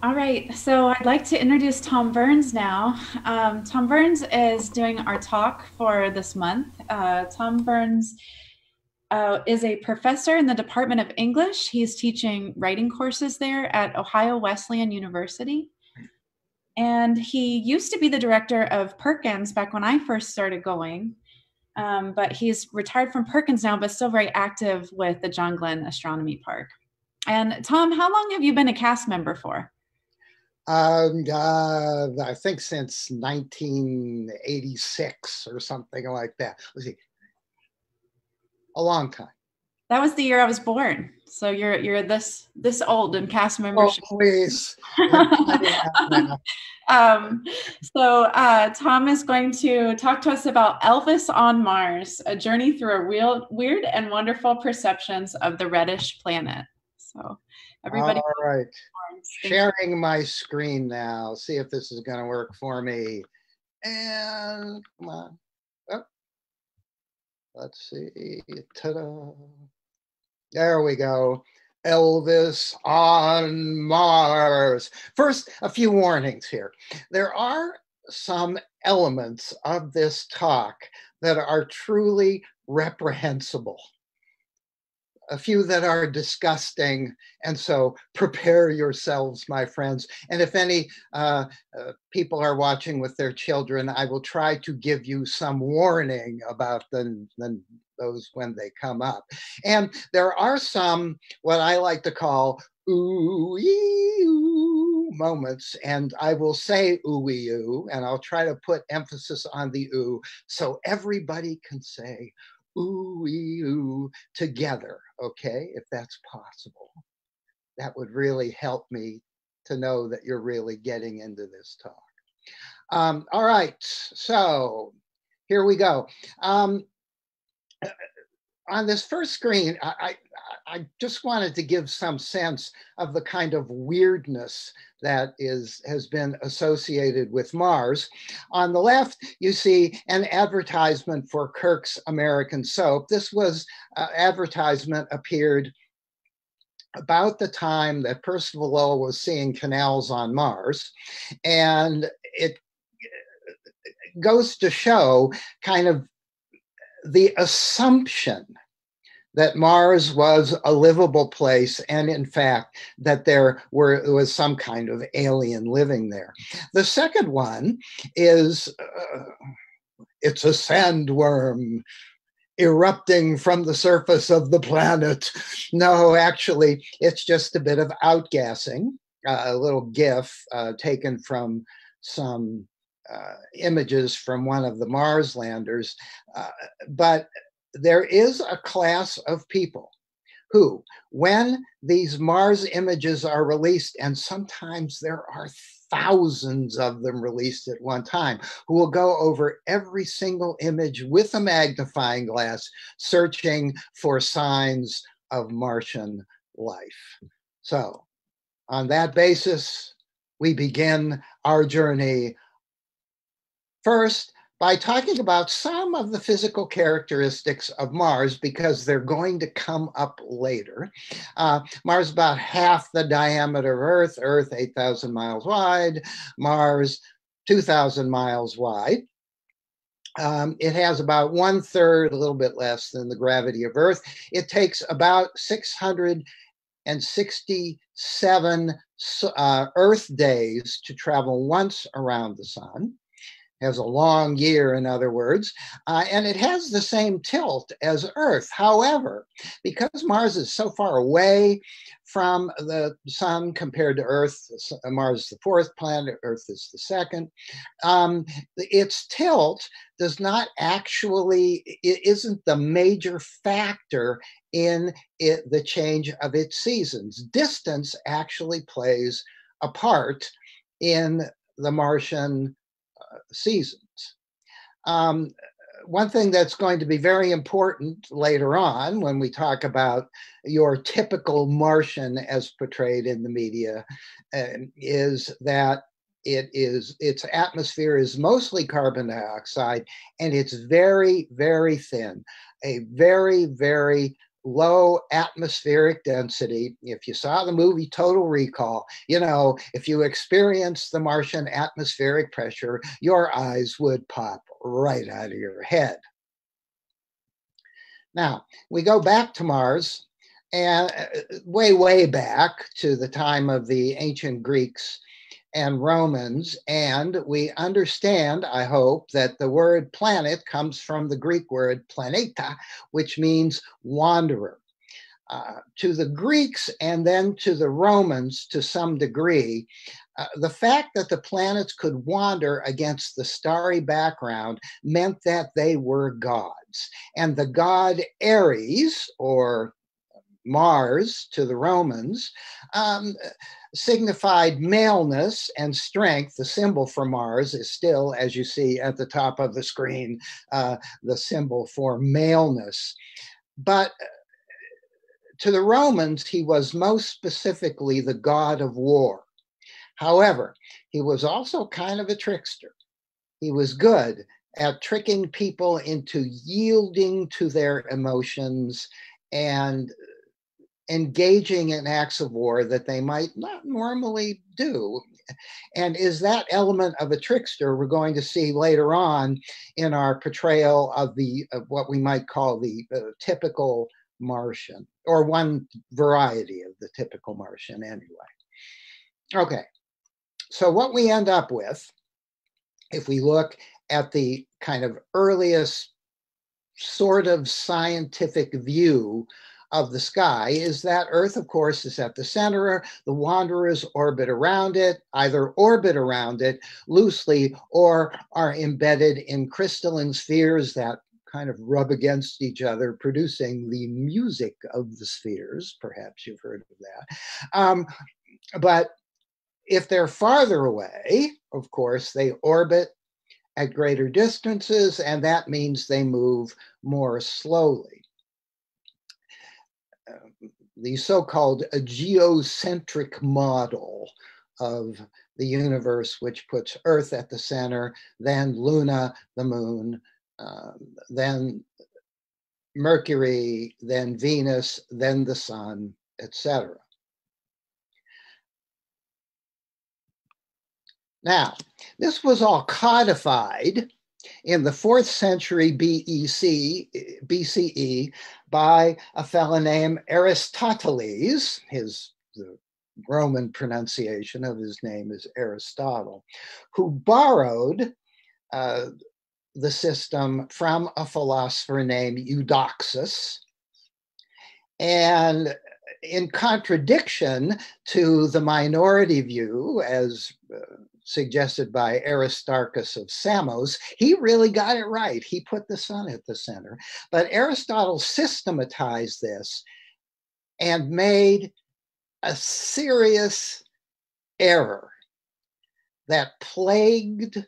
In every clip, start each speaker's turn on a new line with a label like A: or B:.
A: All right, so I'd like to introduce Tom Burns now. Um, Tom Burns is doing our talk for this month. Uh, Tom Burns uh, is a professor in the Department of English. He's teaching writing courses there at Ohio Wesleyan University. And he used to be the director of Perkins back when I first started going. Um, but he's retired from Perkins now, but still very active with the John Glenn Astronomy Park. And Tom, how long have you been a CAS member for?
B: Um, uh, I think since 1986 or something like that. Let's see, a long time.
A: That was the year I was born. So you're you're this this old in CAS membership.
B: Oh, please.
A: um, so uh, Tom is going to talk to us about Elvis on Mars, a journey through a real weird and wonderful perceptions of the reddish planet. So everybody.
B: All right. Sharing my screen now. See if this is going to work for me. And come on. Oh. Let's see. Ta-da. There we go. Elvis on Mars. First, a few warnings here. There are some elements of this talk that are truly reprehensible a few that are disgusting. And so prepare yourselves, my friends. And if any uh, uh, people are watching with their children, I will try to give you some warning about them, them, those when they come up. And there are some, what I like to call ooh, ooh moments, and I will say ooh, ooh, and I'll try to put emphasis on the ooh so everybody can say ooh, ooh together, okay, if that's possible. That would really help me to know that you're really getting into this talk. Um, all right, so here we go. Um, on this first screen, I, I just wanted to give some sense of the kind of weirdness that is has been associated with Mars. On the left, you see an advertisement for Kirk's American Soap. This was uh, advertisement appeared about the time that Percival Lowell was seeing canals on Mars, and it goes to show kind of the assumption that Mars was a livable place, and in fact, that there were was some kind of alien living there. The second one is uh, it's a sandworm erupting from the surface of the planet. No, actually, it's just a bit of outgassing, uh, a little GIF uh, taken from some uh, images from one of the Mars landers. Uh, but there is a class of people who, when these Mars images are released, and sometimes there are thousands of them released at one time, who will go over every single image with a magnifying glass, searching for signs of Martian life. So, on that basis, we begin our journey. First, by talking about some of the physical characteristics of Mars because they're going to come up later. Uh, Mars about half the diameter of Earth, Earth 8,000 miles wide, Mars 2,000 miles wide. Um, it has about one third, a little bit less than the gravity of Earth. It takes about 667 uh, Earth days to travel once around the sun has a long year, in other words, uh, and it has the same tilt as Earth. However, because Mars is so far away from the sun compared to Earth, Mars is the fourth planet, Earth is the second, um, its tilt does not actually, it isn't the major factor in it, the change of its seasons. Distance actually plays a part in the Martian seasons. Um, one thing that's going to be very important later on when we talk about your typical Martian as portrayed in the media uh, is that it is its atmosphere is mostly carbon dioxide and it's very very thin a very very low atmospheric density. If you saw the movie Total Recall, you know, if you experienced the Martian atmospheric pressure, your eyes would pop right out of your head. Now, we go back to Mars and uh, way, way back to the time of the ancient Greeks and Romans. And we understand, I hope, that the word planet comes from the Greek word planeta, which means wanderer. Uh, to the Greeks and then to the Romans to some degree, uh, the fact that the planets could wander against the starry background meant that they were gods. And the god Ares, or Mars to the Romans, um, signified maleness and strength. The symbol for Mars is still, as you see at the top of the screen, uh, the symbol for maleness. But uh, to the Romans, he was most specifically the god of war. However, he was also kind of a trickster. He was good at tricking people into yielding to their emotions and engaging in acts of war that they might not normally do. And is that element of a trickster we're going to see later on in our portrayal of the of what we might call the uh, typical Martian, or one variety of the typical Martian anyway. Okay, so what we end up with, if we look at the kind of earliest sort of scientific view of the sky is that Earth, of course, is at the center. The wanderers orbit around it, either orbit around it loosely or are embedded in crystalline spheres that kind of rub against each other, producing the music of the spheres. Perhaps you've heard of that. Um, but if they're farther away, of course, they orbit at greater distances, and that means they move more slowly the so-called geocentric model of the universe, which puts Earth at the center, then Luna, the moon, um, then Mercury, then Venus, then the sun, etc. Now, this was all codified in the fourth century BEC, BCE by a fellow named Aristoteles. His the Roman pronunciation of his name is Aristotle, who borrowed uh, the system from a philosopher named Eudoxus. And in contradiction to the minority view, as uh, suggested by Aristarchus of Samos, he really got it right. He put the sun at the center. But Aristotle systematized this and made a serious error that plagued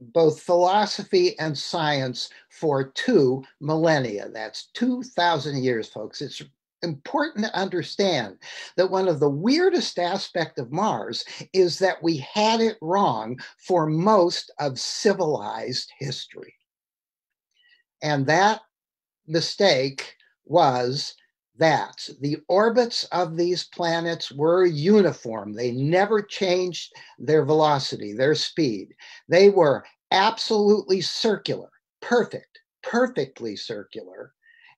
B: both philosophy and science for two millennia. That's 2,000 years, folks. It's important to understand that one of the weirdest aspect of Mars is that we had it wrong for most of civilized history. And that mistake was that the orbits of these planets were uniform. They never changed their velocity, their speed. They were absolutely circular, perfect, perfectly circular.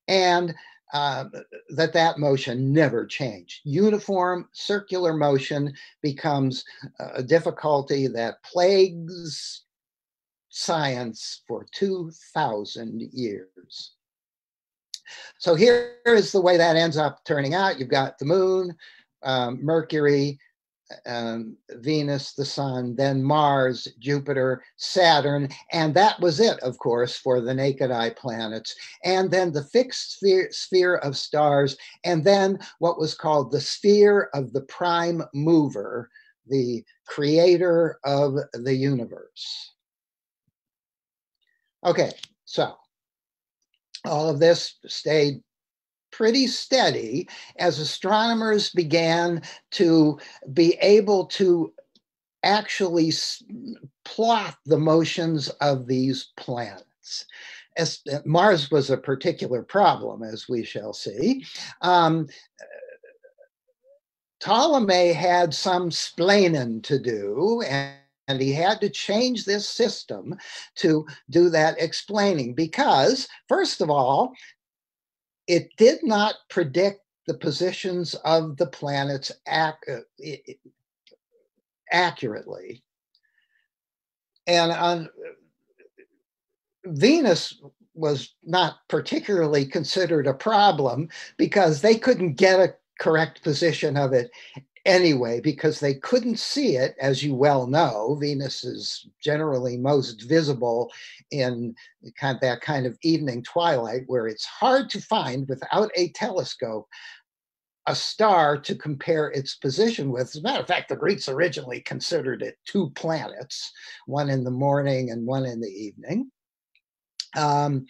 B: And uh, that that motion never changed. Uniform circular motion becomes a difficulty that plagues science for 2,000 years. So here is the way that ends up turning out. You've got the moon, um, Mercury, um, Venus, the Sun, then Mars, Jupiter, Saturn, and that was it, of course, for the naked eye planets. And then the fixed sphere, sphere of stars, and then what was called the sphere of the prime mover, the creator of the universe. Okay, so all of this stayed pretty steady as astronomers began to be able to actually plot the motions of these planets. as, Mars was a particular problem, as we shall see. Um, Ptolemy had some splaining to do, and, and he had to change this system to do that explaining because, first of all, it did not predict the positions of the planets ac- uh, accurately. And on Venus was not particularly considered a problem because they couldn't get a correct position of it anyway because they couldn't see it as you well know venus is generally most visible in kind of that kind of evening twilight where it's hard to find without a telescope a star to compare its position with. As a matter of fact, the Greeks originally considered it two planets, one in the morning and one in the evening. Um,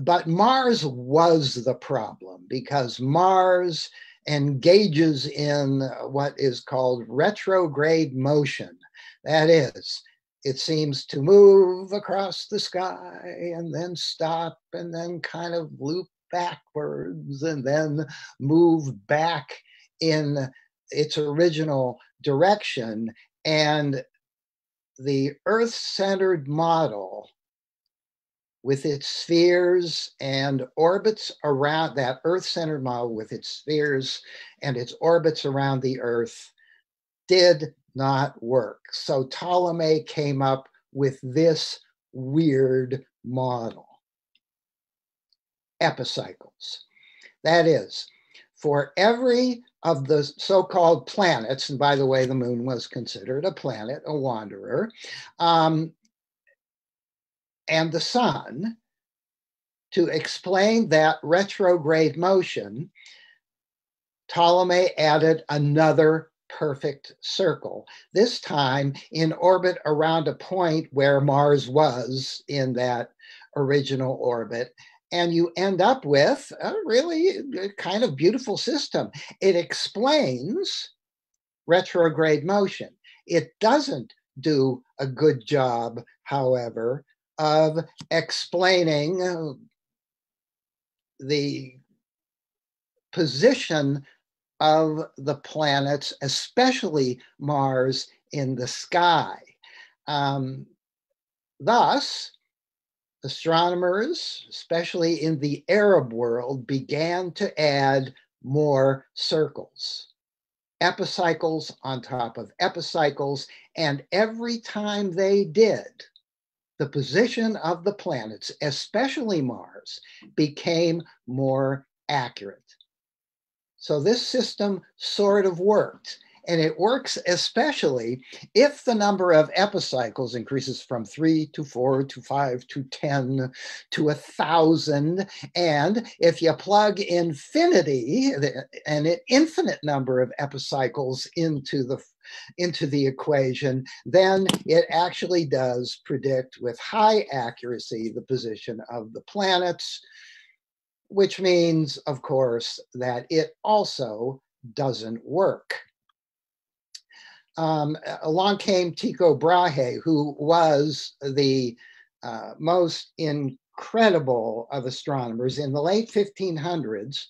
B: but Mars was the problem because Mars engages in what is called retrograde motion. That is, it seems to move across the sky and then stop and then kind of loop backwards and then move back in its original direction. And the Earth centered model with its spheres and orbits around that Earth centered model with its spheres and its orbits around the Earth did not work. So Ptolemy came up with this weird model epicycles. That is, for every of the so called planets, and by the way, the moon was considered a planet, a wanderer, um, and the sun, to explain that retrograde motion, Ptolemy added another perfect circle, this time in orbit around a point where Mars was in that original orbit. And you end up with a really kind of beautiful system. It explains retrograde motion. It doesn't do a good job, however, of explaining the position of the planets, especially Mars, in the sky. Um, thus, astronomers, especially in the Arab world, began to add more circles, epicycles on top of epicycles, and every time they did, the position of the planets, especially Mars, became more accurate. So this system sort of worked. And it works especially if the number of epicycles increases from three to four to five to 10 to a thousand. And if you plug infinity, and an infinite number of epicycles into the into the equation, then it actually does predict with high accuracy the position of the planets, which means, of course, that it also doesn't work. Um, along came Tycho Brahe, who was the uh, most in credible of astronomers. In the late 1500s,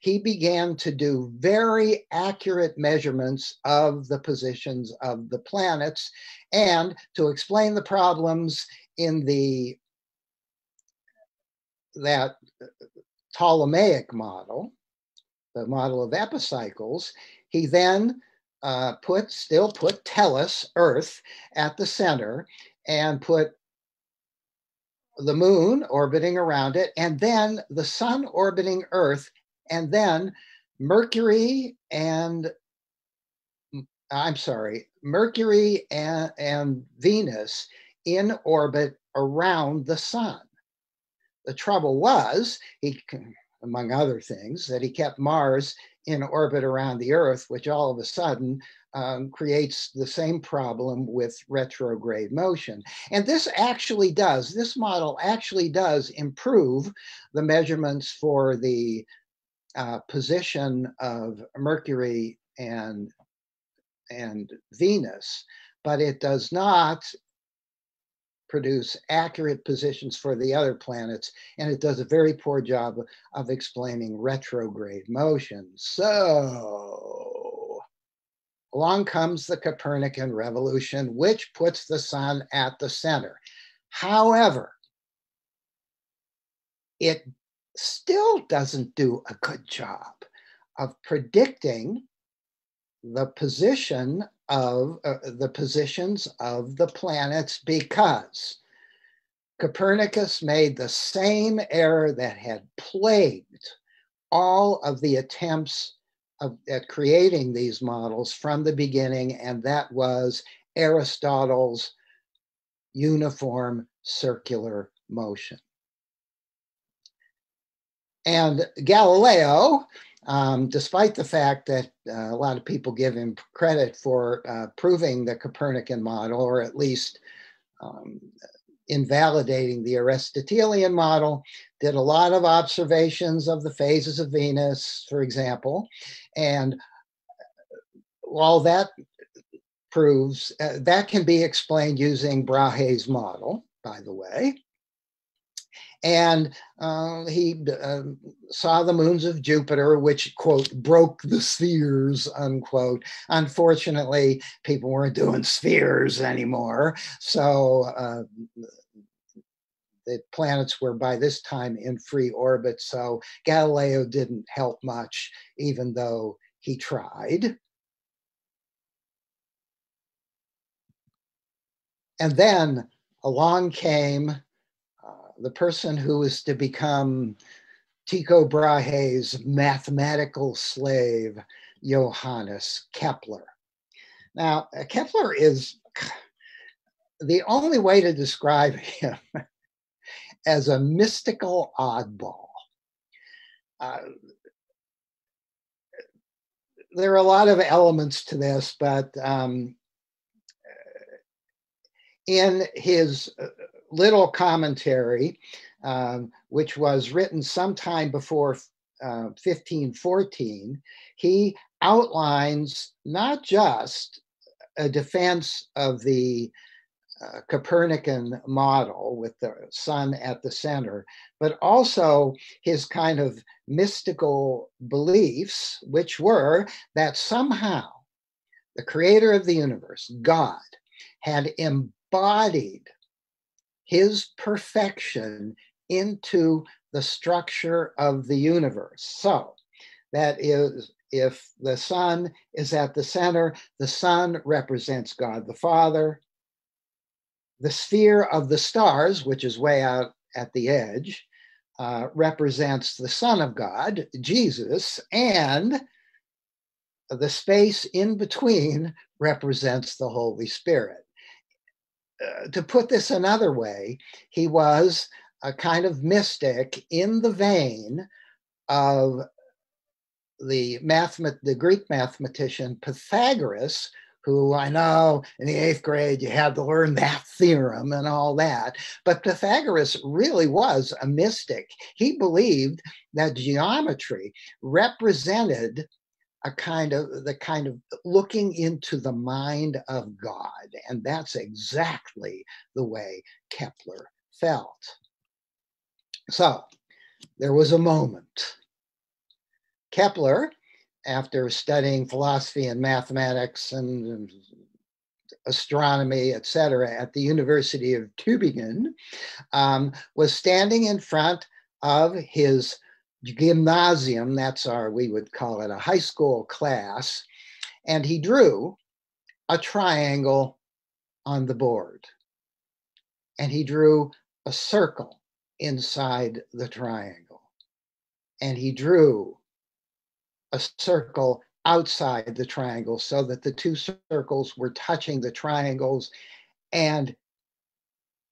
B: he began to do very accurate measurements of the positions of the planets and to explain the problems in the that Ptolemaic model, the model of epicycles, he then uh, put still put Tellus, Earth, at the center and put the moon orbiting around it, and then the sun orbiting Earth, and then Mercury and I'm sorry, Mercury and, and Venus in orbit around the sun. The trouble was, he, among other things, that he kept Mars in orbit around the Earth, which all of a sudden um, creates the same problem with retrograde motion. And this actually does, this model actually does improve the measurements for the uh, position of Mercury and, and Venus, but it does not produce accurate positions for the other planets, and it does a very poor job of explaining retrograde motion. So, along comes the Copernican revolution, which puts the sun at the center. However, it still doesn't do a good job of predicting the position of uh, the positions of the planets because Copernicus made the same error that had plagued all of the attempts of, at creating these models from the beginning, and that was Aristotle's uniform circular motion. And Galileo um, despite the fact that uh, a lot of people give him credit for uh, proving the Copernican model, or at least um, invalidating the Aristotelian model, did a lot of observations of the phases of Venus, for example. And all that proves, uh, that can be explained using Brahe's model, by the way and uh, he uh, saw the moons of Jupiter, which, quote, broke the spheres, unquote. Unfortunately, people weren't doing spheres anymore. So uh, the planets were by this time in free orbit. So Galileo didn't help much, even though he tried. And then along came uh, the person who was to become Tycho Brahe's mathematical slave, Johannes Kepler. Now, Kepler is the only way to describe him as a mystical oddball. Uh, there are a lot of elements to this, but um, in his uh, little commentary, um, which was written sometime before uh, 1514, he outlines not just a defense of the uh, Copernican model with the sun at the center, but also his kind of mystical beliefs, which were that somehow the creator of the universe, God, had embodied his perfection into the structure of the universe. So that is, if the sun is at the center, the sun represents God the Father. The sphere of the stars, which is way out at the edge, uh, represents the Son of God, Jesus, and the space in between represents the Holy Spirit. Uh, to put this another way, he was a kind of mystic in the vein of the mathemat- the Greek mathematician Pythagoras, who I know in the eighth grade you had to learn that theorem and all that. But Pythagoras really was a mystic. He believed that geometry represented a kind of the kind of looking into the mind of God. And that's exactly the way Kepler felt. So there was a moment. Kepler, after studying philosophy and mathematics and astronomy, etc., at the University of Tübingen, um, was standing in front of his gymnasium, that's our, we would call it a high school class, and he drew a triangle on the board. And he drew a circle inside the triangle. And he drew a circle outside the triangle so that the two circles were touching the triangles. And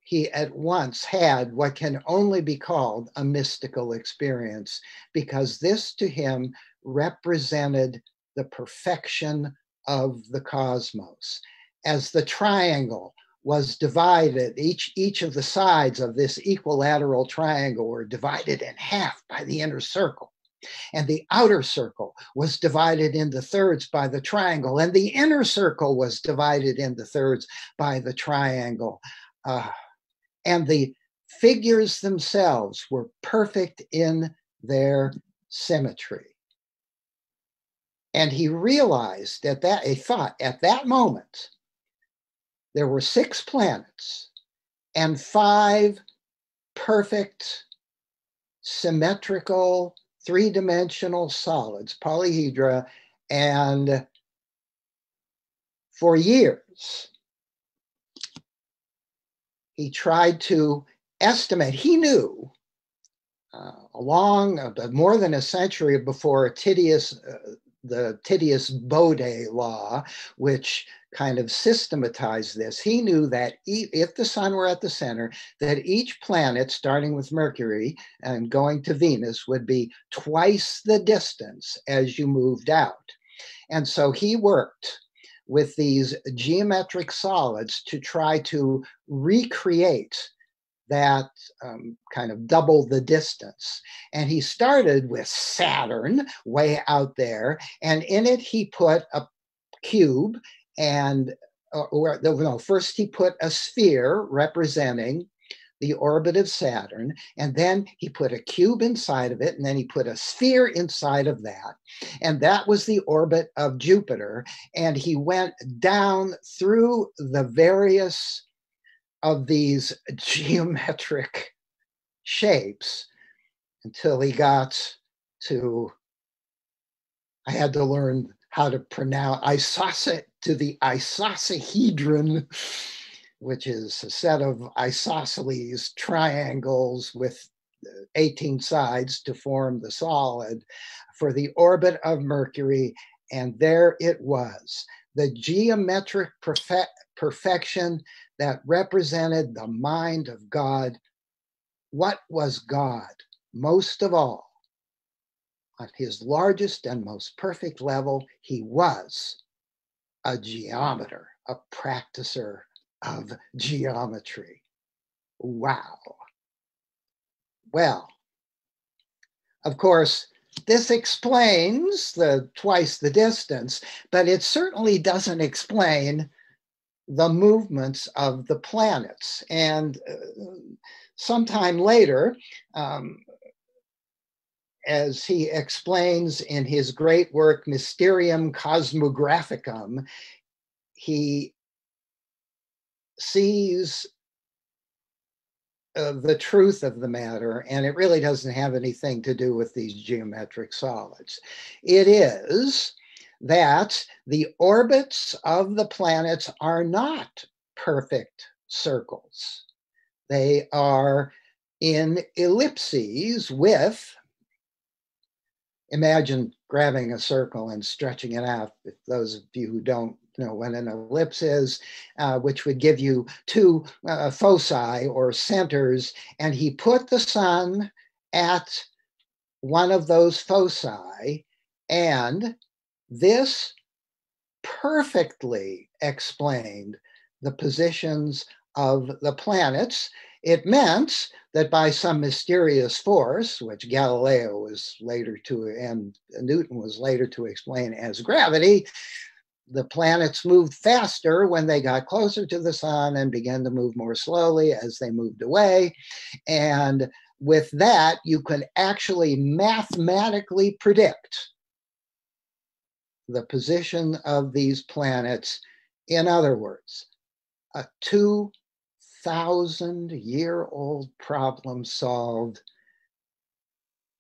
B: he at once had what can only be called a mystical experience because this to him represented the perfection of the cosmos. As the triangle was divided, each, each of the sides of this equilateral triangle were divided in half by the inner circle. And the outer circle was divided into thirds by the triangle, and the inner circle was divided into thirds by the triangle. Uh, And the figures themselves were perfect in their symmetry. And he realized at that, he thought at that moment, there were six planets and five perfect, symmetrical, three dimensional solids, polyhedra. And for years, he tried to estimate, he knew uh, along uh, more than a century before Titius, uh, the Titius-Bode law, which kind of systematized this. He knew that if the sun were at the center, that each planet, starting with Mercury and going to Venus, would be twice the distance as you moved out. And so he worked with these geometric solids to try to recreate that um, kind of double the distance. And he started with Saturn way out there, and in it he put a cube and uh, or, or no, first he put a sphere representing the orbit of Saturn, and then he put a cube inside of it, and then he put a sphere inside of that. And that was the orbit of Jupiter. And he went down through the various of these geometric shapes until he got to, I had to learn how to pronounce isosa to the icosahedron, which is a set of isosceles triangles with uh, 18 sides to form the solid for the orbit of Mercury. And there it was, the geometric perfect, perfection that represented the mind of God. What was God? Most of all, on his largest and most perfect level, he was a geometer, a practicer of geometry. Wow. Well, of course, this explains the twice the distance, but it certainly doesn't explain the movements of the planets. And uh, sometime later, um, as he explains in his great work, Mysterium Cosmographicum, he sees uh, the truth of the matter, and it really doesn't have anything to do with these geometric solids. It is that the orbits of the planets are not perfect circles. They are in ellipses with, imagine grabbing a circle and stretching it out. If those of you who don't know what an ellipse is, uh, which would give you two uh, foci or centers, and he put the sun at one of those foci and this perfectly explained the positions of the planets. It meant that by some mysterious force, which Galileo was later to, and Newton was later to explain as gravity, the planets moved faster when they got closer to the sun and began to move more slowly as they moved away. And with that, you could actually mathematically predict the position of these planets. In other words, a 2,000 year old problem solved.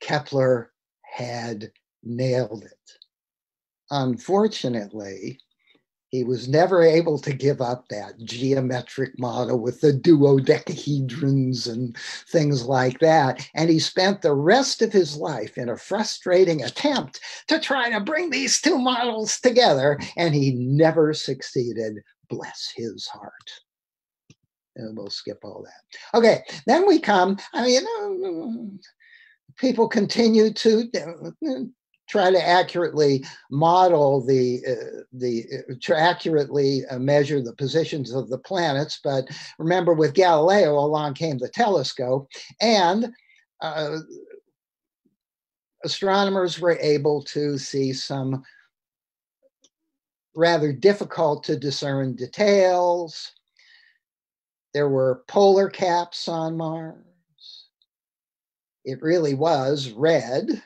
B: Kepler had nailed it. Unfortunately, he was never able to give up that geometric model with the duodecahedrons and things like that. And he spent the rest of his life in a frustrating attempt to try to bring these two models together. And he never succeeded. Bless his heart. We'll skip all that. Okay, then we come, I mean, people continue to try to accurately model the uh, the uh, to accurately uh, measure the positions of the planets. But remember, with Galileo, along came the telescope, and uh, astronomers were able to see some rather difficult to discern details. There were polar caps on Mars. It really was red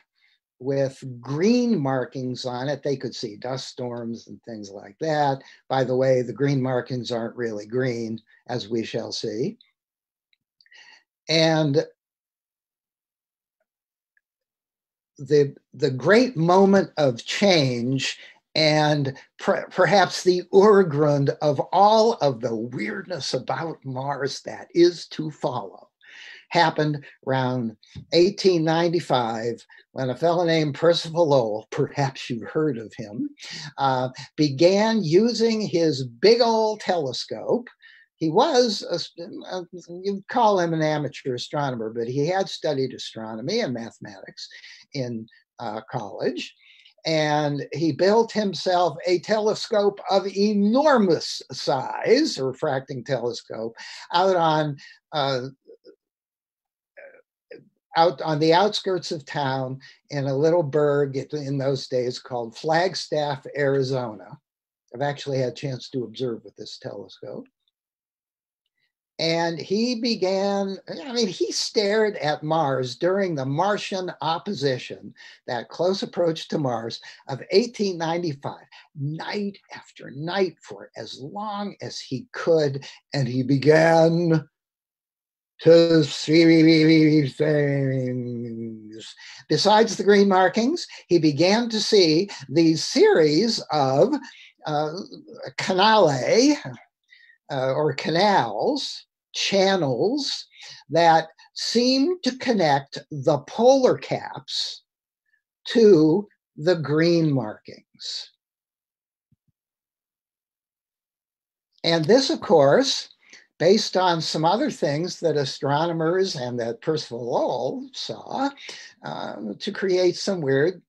B: with green markings on it. They could see dust storms and things like that. By the way, the green markings aren't really green, as we shall see. And the, the great moment of change and per, perhaps the Urgrund of all of the weirdness about Mars that is to follow happened around 1895 when a fellow named Percival Lowell, perhaps you've heard of him, uh, began using his big old telescope. He was, a, you'd call him an amateur astronomer, but he had studied astronomy and mathematics in uh, college and he built himself a telescope of enormous size, a refracting telescope, out on uh, out on the outskirts of town in a little burg in those days called Flagstaff, Arizona. I've actually had a chance to observe with this telescope. And he began, I mean, he stared at Mars during the Martian opposition, that close approach to Mars of 1895, night after night for as long as he could. And he began to see things. Besides the green markings, he began to see these series of uh, canale, uh, or canals, channels that seem to connect the polar caps to the green markings. And this, of course, based on some other things that astronomers and that Percival Lowell saw uh, to create some weird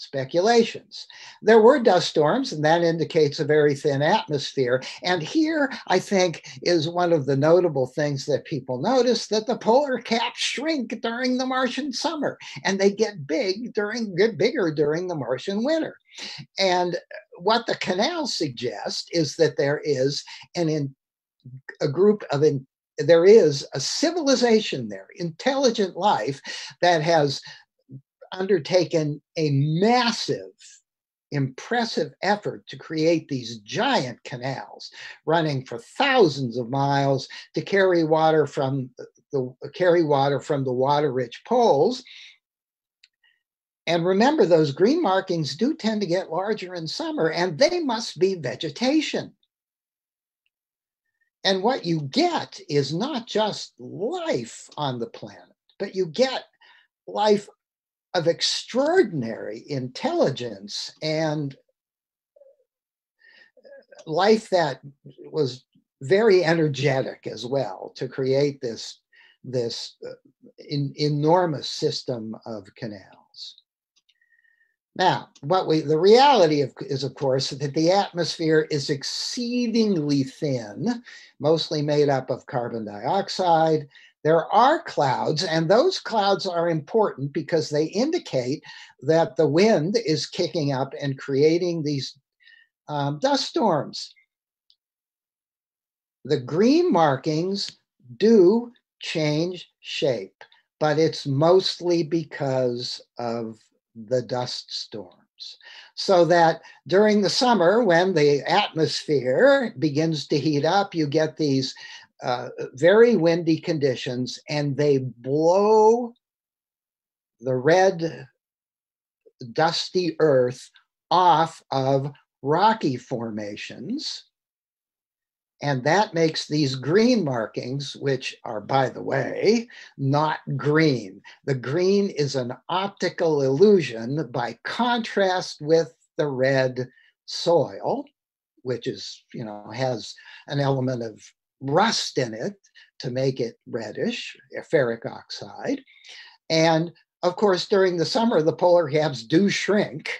B: speculations. There were dust storms, and that indicates a very thin atmosphere. And here, I think, is one of the notable things that people notice that the polar caps shrink during the Martian summer, and they get big during get bigger during the Martian winter. And what the canals suggest is that there is an in, a group of in, there is a civilization there, intelligent life that has undertaken a massive, impressive effort to create these giant canals running for thousands of miles to carry water from the carry water from the water-rich poles. And remember, those green markings do tend to get larger in summer, and they must be vegetation. And what you get is not just life on the planet, but you get life of extraordinary intelligence and life that was very energetic as well to create this this uh, in, enormous system of canals. Now, what we the reality of, is, of course, that the atmosphere is exceedingly thin, mostly made up of carbon dioxide, there are clouds, and those clouds are important because they indicate that the wind is kicking up and creating these um, dust storms. The green markings do change shape, but it's mostly because of the dust storms. So that during the summer, when the atmosphere begins to heat up, you get these uh, very windy conditions and they blow the red, dusty earth off of rocky formations. And that makes these green markings, which are, by the way, not green. The green is an optical illusion by contrast with the red soil, which is, you know, has an element of rust in it to make it reddish, ferric oxide. And of course, during the summer, the polar caps do shrink.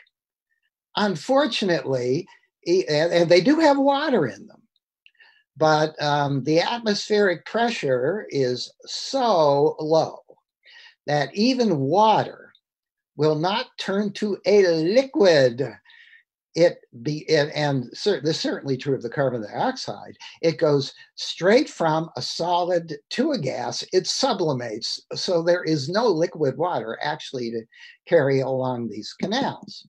B: Unfortunately, and they do have water in them, but um, the atmospheric pressure is so low that even water will not turn to a liquid it be it, and cer- this is certainly true of the carbon dioxide. It goes straight from a solid to a gas. It sublimates so there is no liquid water actually to carry along these canals.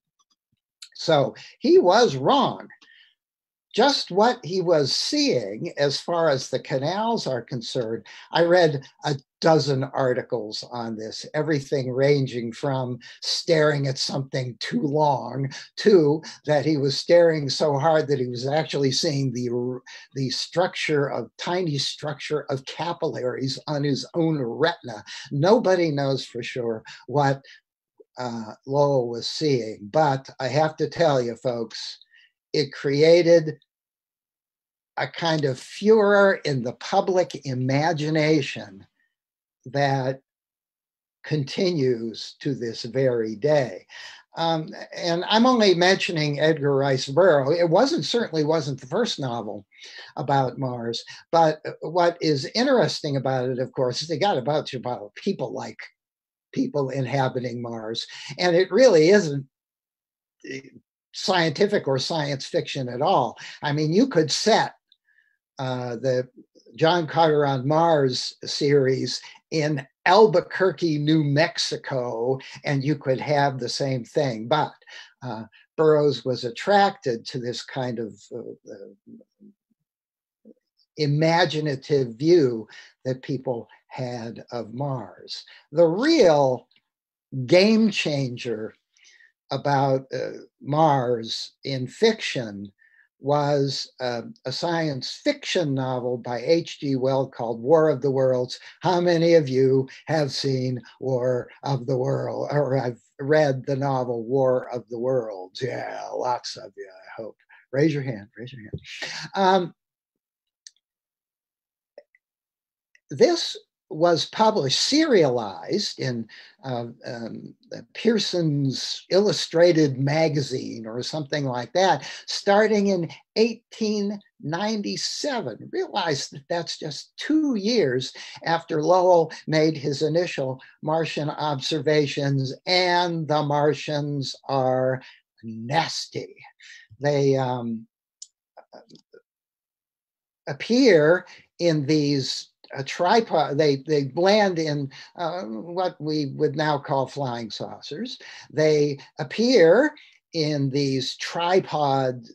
B: So he was wrong just what he was seeing as far as the canals are concerned. I read a dozen articles on this, everything ranging from staring at something too long to that he was staring so hard that he was actually seeing the, the structure of tiny structure of capillaries on his own retina. Nobody knows for sure what uh, Lowell was seeing, but I have to tell you, folks, it created a kind of furor in the public imagination that continues to this very day. Um, and I'm only mentioning Edgar Rice Burroughs. It wasn't certainly wasn't the first novel about Mars, but what is interesting about it, of course, is they got about to about people like people inhabiting Mars, and it really isn't eh, scientific or science fiction at all. I mean, you could set uh, the John Carter on Mars series in Albuquerque, New Mexico, and you could have the same thing. But uh, Burroughs was attracted to this kind of uh, uh imaginative view that people had of Mars. The real game changer about uh, Mars in fiction was uh, a science fiction novel by H.G. Wells called War of the Worlds. How many of you have seen War of the World or have read the novel War of the Worlds? Yeah, lots of you, I hope. Raise your hand, raise your hand. Um, this was published, serialized in uh, um, Pearson's Illustrated Magazine or something like that, starting in 1897. Realize that that's just two years after Lowell made his initial Martian observations, and the Martians are nasty. They um, appear in these a tripod. They they land in uh, what we would now call flying saucers. They appear in these tripod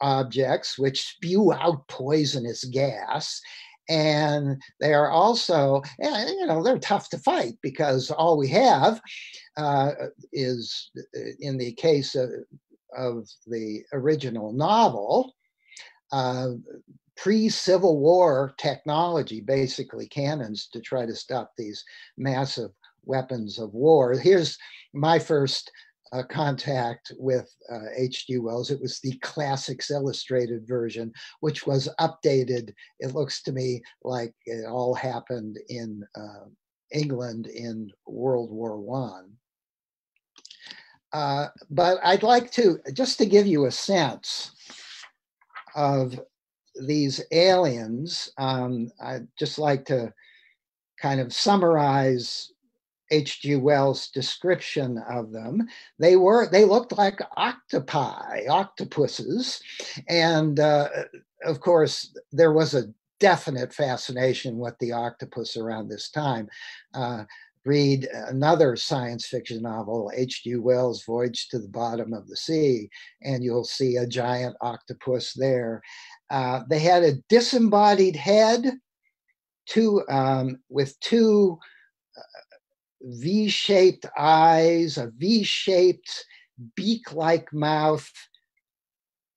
B: objects which spew out poisonous gas and they are also you know they're tough to fight because all we have uh, is uh, in the case of, of the original novel uh, pre-Civil War technology, basically cannons to try to stop these massive weapons of war. Here's my first uh, contact with H.G. Uh, Wells. It was the Classics Illustrated version, which was updated. It looks to me like it all happened in uh, England in World War One. Uh, but I'd like to, just to give you a sense of these aliens, um, I'd just like to kind of summarize H.G. Wells' description of them. They were they looked like octopi, octopuses, and uh, of course there was a definite fascination with the octopus around this time. Uh, read another science fiction novel, H.G. Wells' Voyage to the Bottom of the Sea, and you'll see a giant octopus there. Uh, they had a disembodied head, two um, with two uh, V-shaped eyes, a V-shaped beak-like mouth,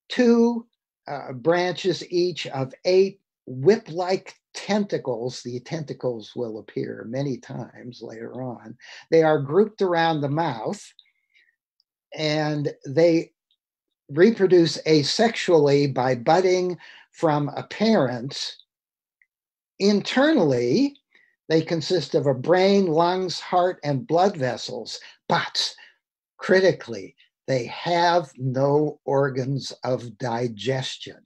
B: two uh, branches each of eight whip-like tentacles. The tentacles will appear many times later on. They are grouped around the mouth, and they reproduce asexually by budding from a parent. Internally, they consist of a brain, lungs, heart, and blood vessels, but critically, they have no organs of digestion.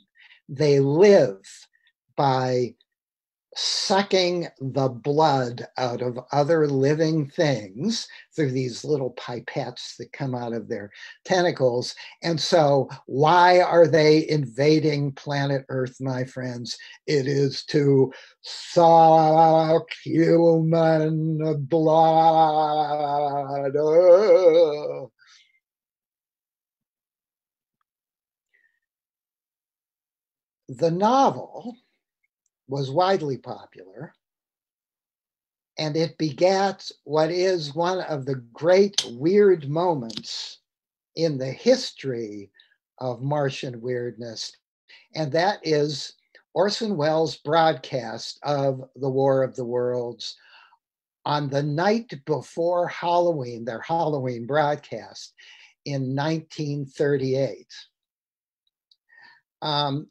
B: They live by sucking the blood out of other living things through these little pipettes that come out of their tentacles. And so, why are they invading planet Earth, my friends? It is to suck human blood. The novel was widely popular. And it begat what is one of the great weird moments in the history of Martian weirdness. And that is Orson Welles' broadcast of The War of the Worlds on the night before Halloween, their Halloween broadcast in 1938. Um,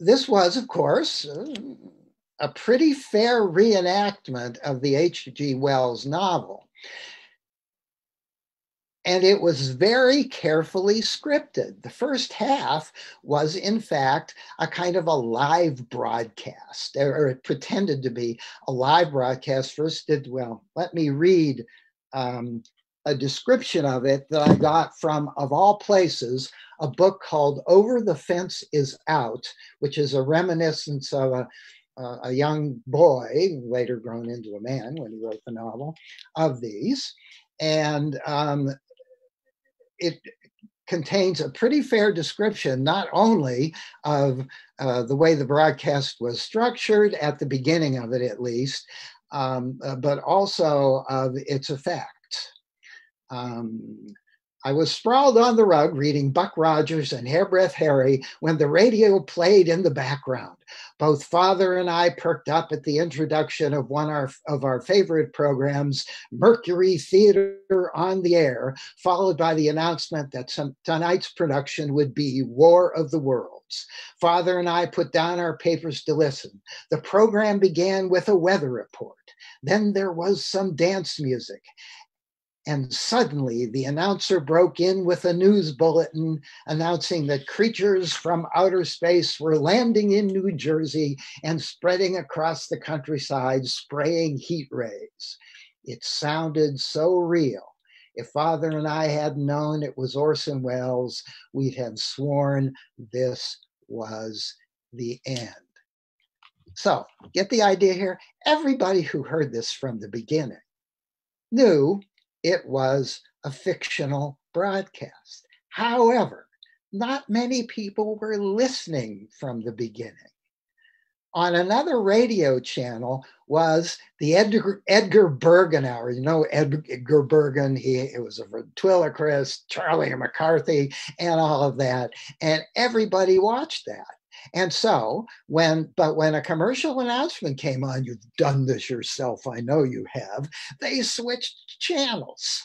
B: this was, of course, a pretty fair reenactment of the H.G. Wells novel. And it was very carefully scripted. The first half was, in fact, a kind of a live broadcast, or it pretended to be a live broadcast. First, did well, let me read um, a description of it that I got from, of all places, a book called Over the Fence is Out, which is a reminiscence of a, uh, a young boy, later grown into a man when he wrote the novel, of these. And um, it contains a pretty fair description, not only of uh, the way the broadcast was structured at the beginning of it, at least, um, uh, but also of its effect. Um, I was sprawled on the rug reading Buck Rogers and Hairbreadth Harry when the radio played in the background. Both father and I perked up at the introduction of one of our favorite programs, Mercury Theater on the Air, followed by the announcement that tonight's production would be War of the Worlds. Father and I put down our papers to listen. The program began with a weather report. Then there was some dance music. And suddenly the announcer broke in with a news bulletin announcing that creatures from outer space were landing in New Jersey and spreading across the countryside, spraying heat rays. It sounded so real. If father and I had known it was Orson Welles, we'd have sworn this was the end. So, get the idea here? Everybody who heard this from the beginning knew it was a fictional broadcast. However, not many people were listening from the beginning. On another radio channel was the Edgar, Edgar Bergen hour. You know Edgar Bergen, he it was a ventriloquist, Charlie McCarthy, and all of that. And everybody watched that. And so when, but when a commercial announcement came on, you've done this yourself, I know you have, they switched channels.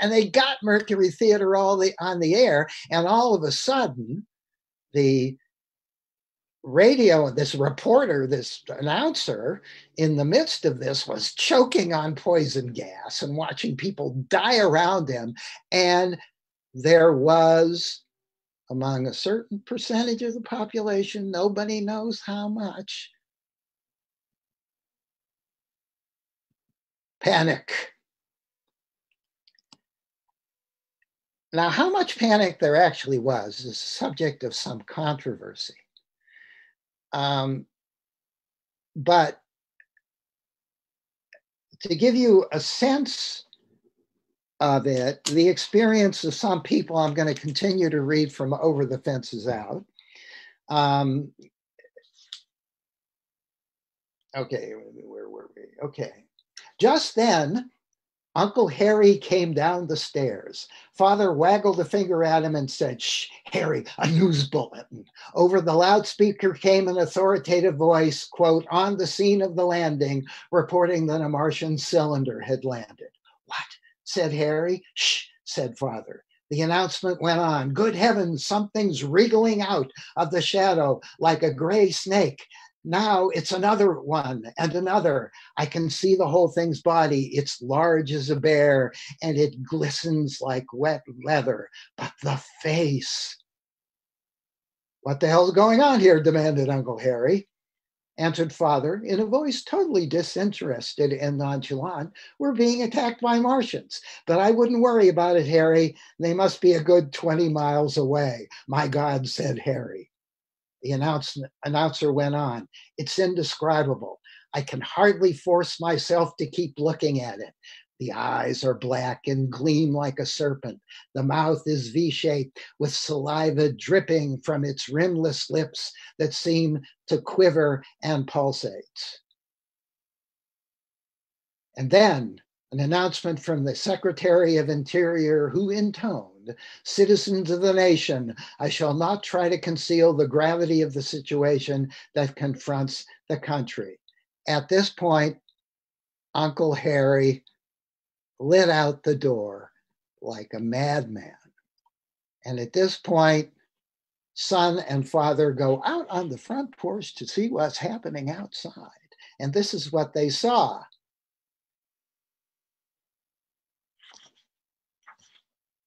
B: And they got Mercury Theater all the on the air, and all of a sudden, the radio, this reporter, this announcer in the midst of this was choking on poison gas and watching people die around him. And there was among a certain percentage of the population, nobody knows how much. Panic. Now, how much panic there actually was is subject of some controversy. Um, but to give you a sense of it, the experience of some people, I'm going to continue to read from Over the Fence is Out. Um, okay, where were we? Okay. Just then, Uncle Harry came down the stairs. Father waggled a finger at him and said, Shh, Harry, a news bulletin. Over the loudspeaker came an authoritative voice, quote, on the scene of the landing, reporting that a Martian cylinder had landed. What? Said Harry. Shh, said father. The announcement went on. Good heavens, something's wriggling out of the shadow like a gray snake. Now it's another one and another. I can see the whole thing's body. It's large as a bear and it glistens like wet leather. But the face, What the hell's going on here? demanded Uncle Harry. Answered father in a voice totally disinterested and nonchalant. We're being attacked by Martians, but I wouldn't worry about it, Harry. They must be a good 20 miles away. My God, said Harry. The announcer went on. It's indescribable. I can hardly force myself to keep looking at it. The eyes are black and gleam like a serpent. The mouth is V shaped with saliva dripping from its rimless lips that seem to quiver and pulsate. And then an announcement from the Secretary of Interior, who intoned, Citizens of the nation, I shall not try to conceal the gravity of the situation that confronts the country. At this point, Uncle Harry lit out the door like a madman. And at this point, son and father go out on the front porch to see what's happening outside. And this is what they saw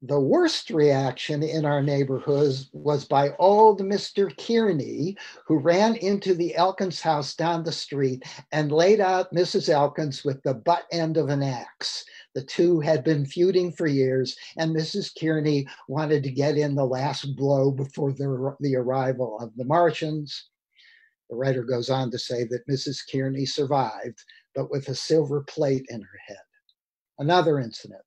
B: the worst reaction in our neighborhoods was by old Mr. Kearney, who ran into the Elkins house down the street and laid out Mrs. Elkins with the butt end of an axe. The two had been feuding for years, and Mrs. Kearney wanted to get in the last blow before the, the arrival of the Martians. The writer goes on to say that Mrs. Kearney survived, but with a silver plate in her head. Another incident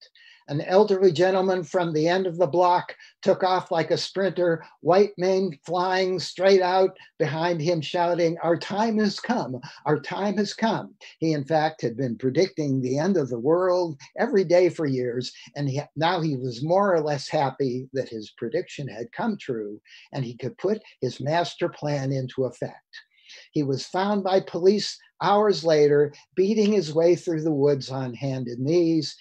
B: an elderly gentleman from the end of the block took off like a sprinter, white mane flying straight out behind him, shouting, Our time has come, our time has come. He, in fact, had been predicting the end of the world every day for years, and he, now he was more or less happy that his prediction had come true and he could put his master plan into effect. He was found by police hours later, beating his way through the woods on hand and knees.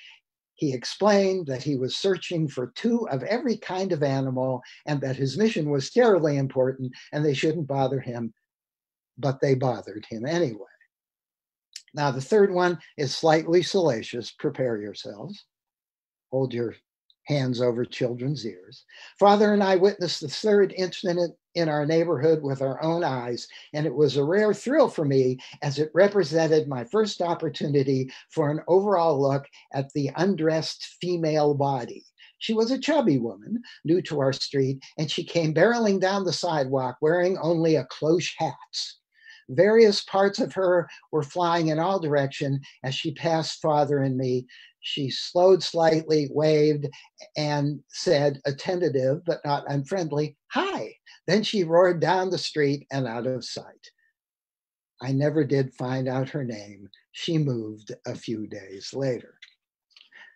B: He explained that he was searching for two of every kind of animal and that his mission was terribly important and they shouldn't bother him, but they bothered him anyway. Now, the third one is slightly salacious. Prepare yourselves. Hold your hands over children's ears. Father and I witnessed the third incident in our neighborhood with our own eyes, and it was a rare thrill for me as it represented my first opportunity for an overall look at the undressed female body. She was a chubby woman, new to our street, and she came barreling down the sidewalk wearing only a cloche hat. Various parts of her were flying in all direction as she passed father and me, she slowed slightly, waved, and said, a tentative but not unfriendly, Hi. Then she roared down the street and out of sight. I never did find out her name. She moved a few days later.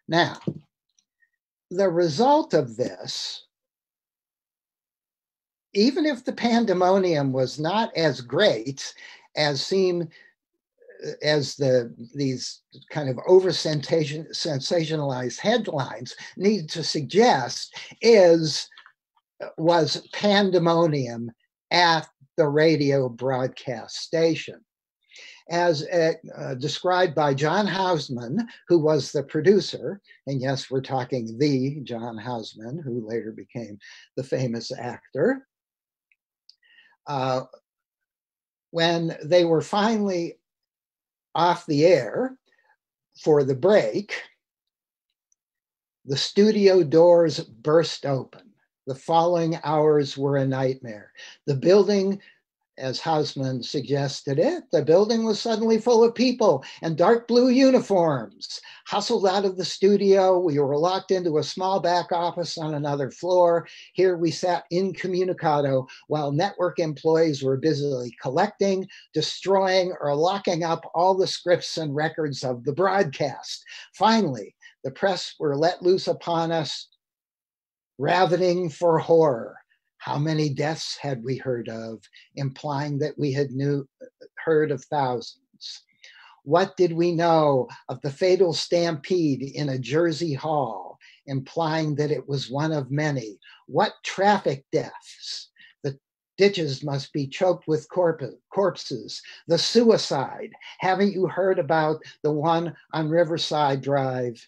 B: Now, the result of this, even if the pandemonium was not as great as seemed as the these kind of over sensationalized headlines need to suggest is was pandemonium at the radio broadcast station as uh, described by John Houseman, who was the producer. And yes, we're talking the John Houseman, who later became the famous actor. Uh, when they were finally off the air for the break, the studio doors burst open. The following hours were a nightmare. The building as Houseman suggested it, the building was suddenly full of people and dark blue uniforms. Hustled out of the studio, we were locked into a small back office on another floor. Here we sat incommunicado while network employees were busily collecting, destroying, or locking up all the scripts and records of the broadcast. Finally, the press were let loose upon us, ravening for horror. How many deaths had we heard of, implying that we had knew, heard of thousands? What did we know of the fatal stampede in a Jersey hall, implying that it was one of many? What traffic deaths? The ditches must be choked with corpses. The suicide. Haven't you heard about the one on Riverside Drive?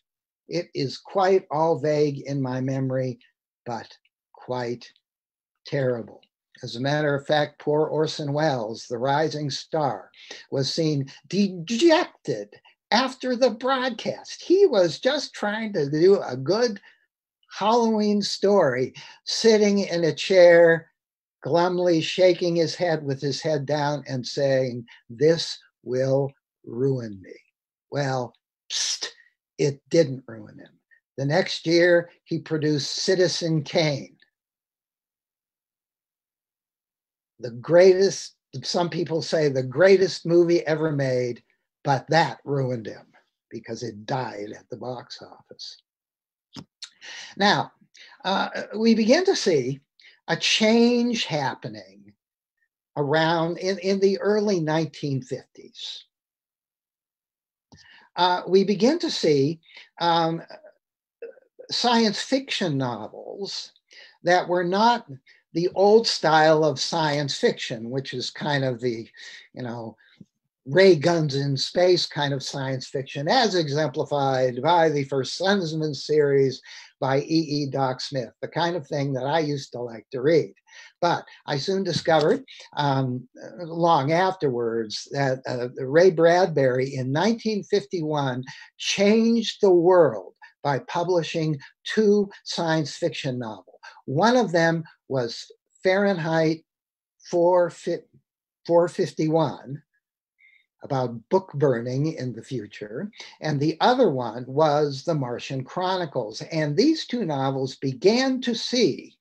B: It is quite all vague in my memory, but quite terrible. As a matter of fact, poor Orson Welles, the rising star, was seen dejected after the broadcast. He was just trying to do a good Halloween story, sitting in a chair, glumly shaking his head with his head down and saying, This will ruin me. Well, psst, it didn't ruin him. The next year, he produced Citizen Kane, the greatest, some people say the greatest movie ever made, but that ruined him because it died at the box office. Now, uh, we begin to see a change happening around in, in the early 1950s. Uh, we begin to see um, science fiction novels that were not the old style of science fiction, which is kind of the, you know, ray guns in space kind of science fiction, as exemplified by the first Lensman series by E. E. Doc Smith, the kind of thing that I used to like to read. But I soon discovered, um, long afterwards, that uh, Ray Bradbury in 1951 changed the world by publishing two science fiction novels. One of them was Fahrenheit 451 about book burning in the future. And the other one was The Martian Chronicles. And these two novels began to see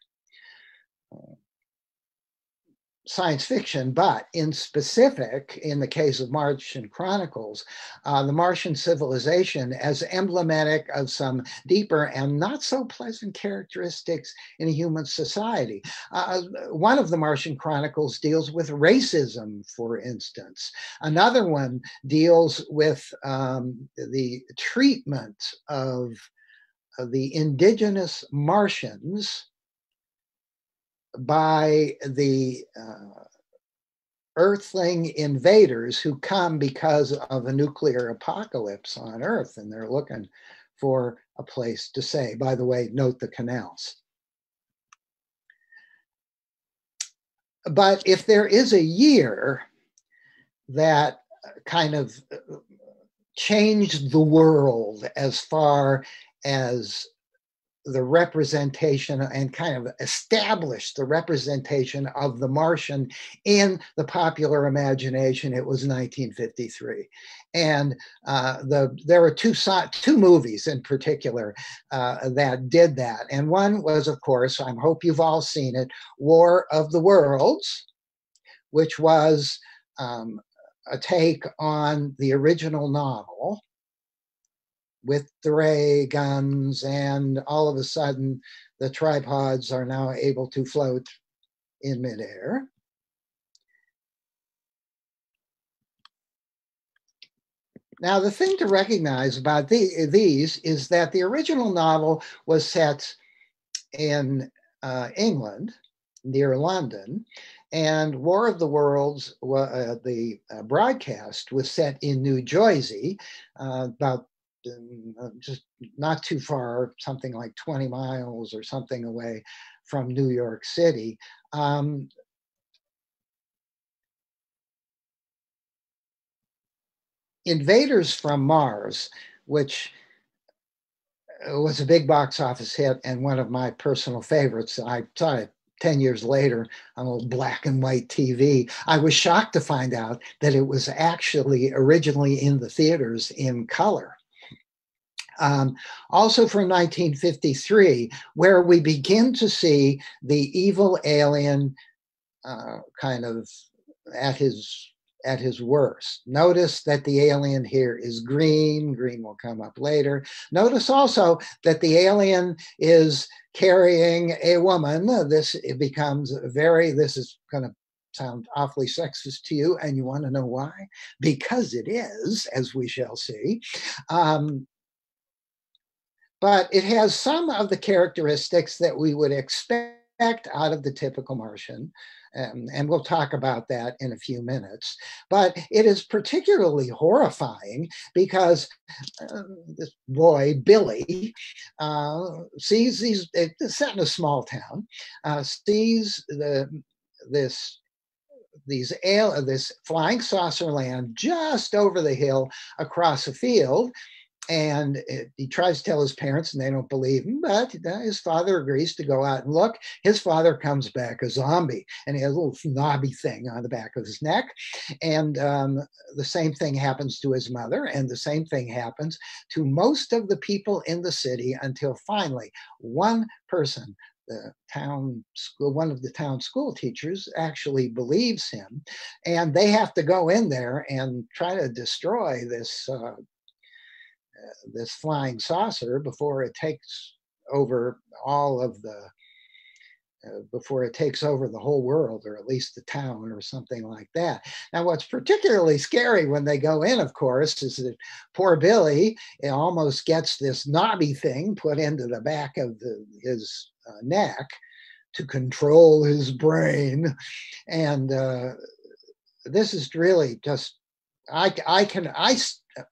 B: science fiction, but in specific, in the case of Martian Chronicles, uh, the Martian civilization as emblematic of some deeper and not so pleasant characteristics in human society. Uh, one of the Martian Chronicles deals with racism, for instance. Another one deals with um, the treatment of, of the indigenous Martians by the uh, earthling invaders who come because of a nuclear apocalypse on Earth, and they're looking for a place to stay. By the way, note the canals. But if there is a year that kind of changed the world as far as the representation and kind of established the representation of the Martian in the popular imagination. It was 1953, and uh, the there were two two movies in particular uh, that did that, and one was, of course, I hope you've all seen it, War of the Worlds, which was um, a take on the original novel with the ray guns, and all of a sudden the tripods are now able to float in midair. Now, the thing to recognize about the, these is that the original novel was set in uh, England, near London, and War of the Worlds, uh, the uh, broadcast was set in New Jersey, uh, about uh, just not too far, something like 20 miles or something away from New York City. Um, Invaders from Mars, which uh, was a big box office hit and one of my personal favorites. I saw it 10 years later on a black and white TV. I was shocked to find out that it was actually originally in the theaters in color. Um, also from 1953, where we begin to see the evil alien uh, kind of at his at his worst. Notice that the alien here is green. Green will come up later. Notice also that the alien is carrying a woman. This it becomes very. This is going to sound awfully sexist to you, and you want to know why? Because it is, as we shall see. Um, but it has some of the characteristics that we would expect out of the typical Martian. Um, and we'll talk about that in a few minutes. But it is particularly horrifying because uh, this boy, Billy, uh, sees these, it's set in a small town, uh, sees the this these this flying saucer land just over the hill across a field and it, he tries to tell his parents and they don't believe him but his father agrees to go out and look. His father comes back a zombie and he has a little knobby thing on the back of his neck. And um, the same thing happens to his mother and the same thing happens to most of the people in the city until finally one person the town school, one of the town school teachers actually believes him, and they have to go in there and try to destroy this uh, this flying saucer before it takes over all of the uh, before it takes over the whole world or at least the town or something like that. Now, what's particularly scary when they go in, of course, is that poor Billy it almost gets this knobby thing put into the back of the, his uh, neck to control his brain. And uh, this is really just, I, I can, I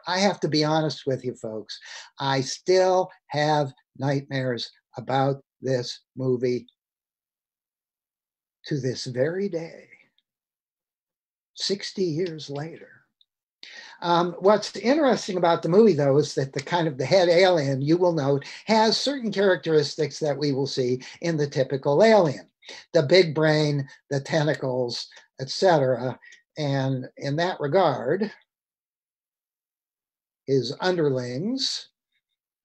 B: I have to be honest with you folks. I still have nightmares about this movie to this very day, 60 years later. Um, what's interesting about the movie, though, is that the kind of the head alien, you will note, has certain characteristics that we will see in the typical alien the big brain, the tentacles, etc. And in that regard, his underlings.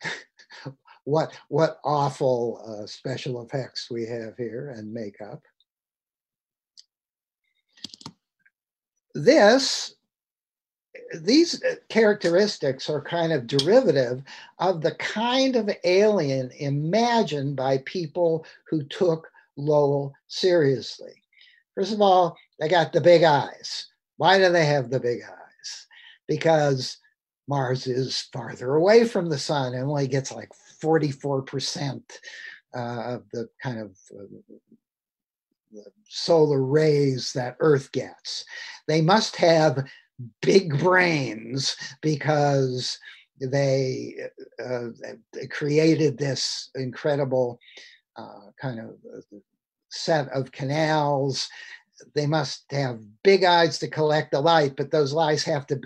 B: what what awful uh, special effects we have here and makeup. This these characteristics are kind of derivative of the kind of alien imagined by people who took Lowell seriously. First of all, they got the big eyes. Why do they have the big eyes? Because Mars is farther away from the sun and only gets like 44% uh, of the kind of uh, solar rays that Earth gets. They must have big brains because they uh, created this incredible uh, kind of uh, set of canals they must have big eyes to collect the light, but those eyes have to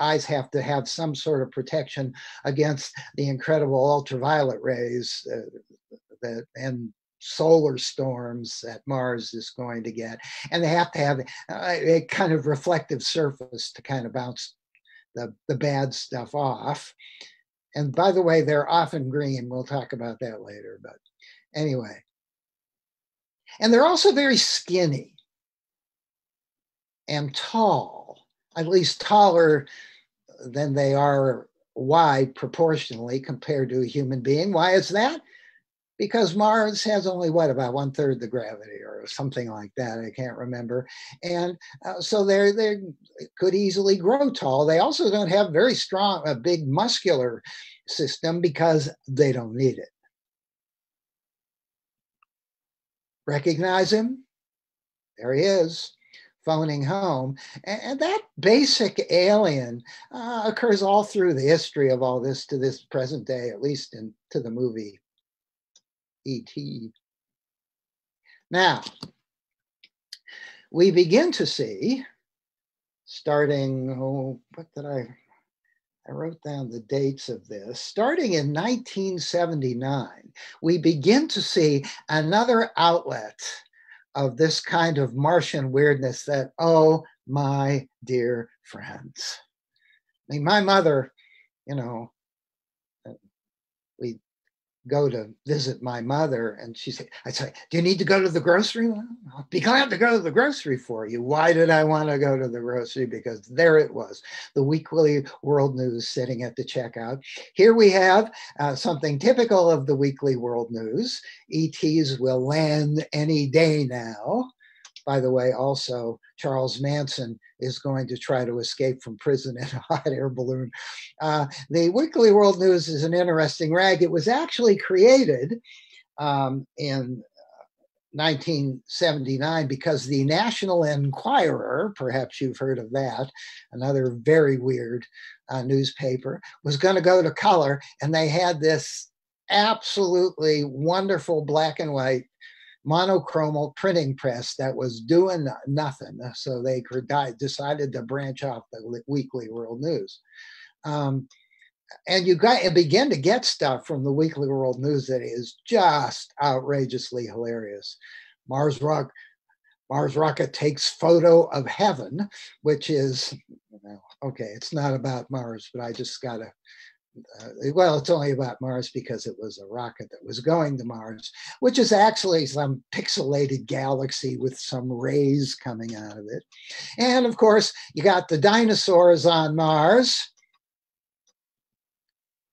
B: eyes have to have some sort of protection against the incredible ultraviolet rays uh, that and solar storms that Mars is going to get, and they have to have a, a kind of reflective surface to kind of bounce the, the bad stuff off. And by the way, they're often green. We'll talk about that later. But anyway, and they're also very skinny and tall, at least taller than they are wide proportionally compared to a human being. Why is that? Because Mars has only what about one third the gravity or something like that. I can't remember, and uh, so they they could easily grow tall. They also don't have very strong, a big muscular system because they don't need it. Recognize him? There he is phoning home. And, that basic alien uh, occurs all through the history of all this to this present day, at least in to the movie E.T. Now, we begin to see, starting, oh, what did I, I wrote down the dates of this. Starting in 1979, we begin to see another outlet of this kind of Martian weirdness that, oh, my dear friends. I mean, my mother, you know, uh, we go to visit my mother and she said, I say, do you need to go to the grocery? I'll be glad to go to the grocery for you. Why did I want to go to the grocery? Because there it was, the weekly world news sitting at the checkout. Here we have uh, something typical of the weekly world news. ETs will land any day now. By the way, also Charles Manson is going to try to escape from prison in a hot air balloon. Uh, the Weekly World News is an interesting rag. It was actually created um, in 1979 uh, because the National Enquirer, perhaps you've heard of that, another very weird uh, newspaper, was going to go to color, and they had this absolutely wonderful black and white monochromal printing press that was doing nothing. So they decided to branch off the Weekly World News. Um, and you got and begin to get stuff from the Weekly World News that is just outrageously hilarious. Mars Rock, Mars rocket takes photo of heaven, which is okay. It's not about Mars, but I just gotta uh, well, it's only about Mars because it was a rocket that was going to Mars, which is actually some pixelated galaxy with some rays coming out of it. And of course, you got the dinosaurs on Mars.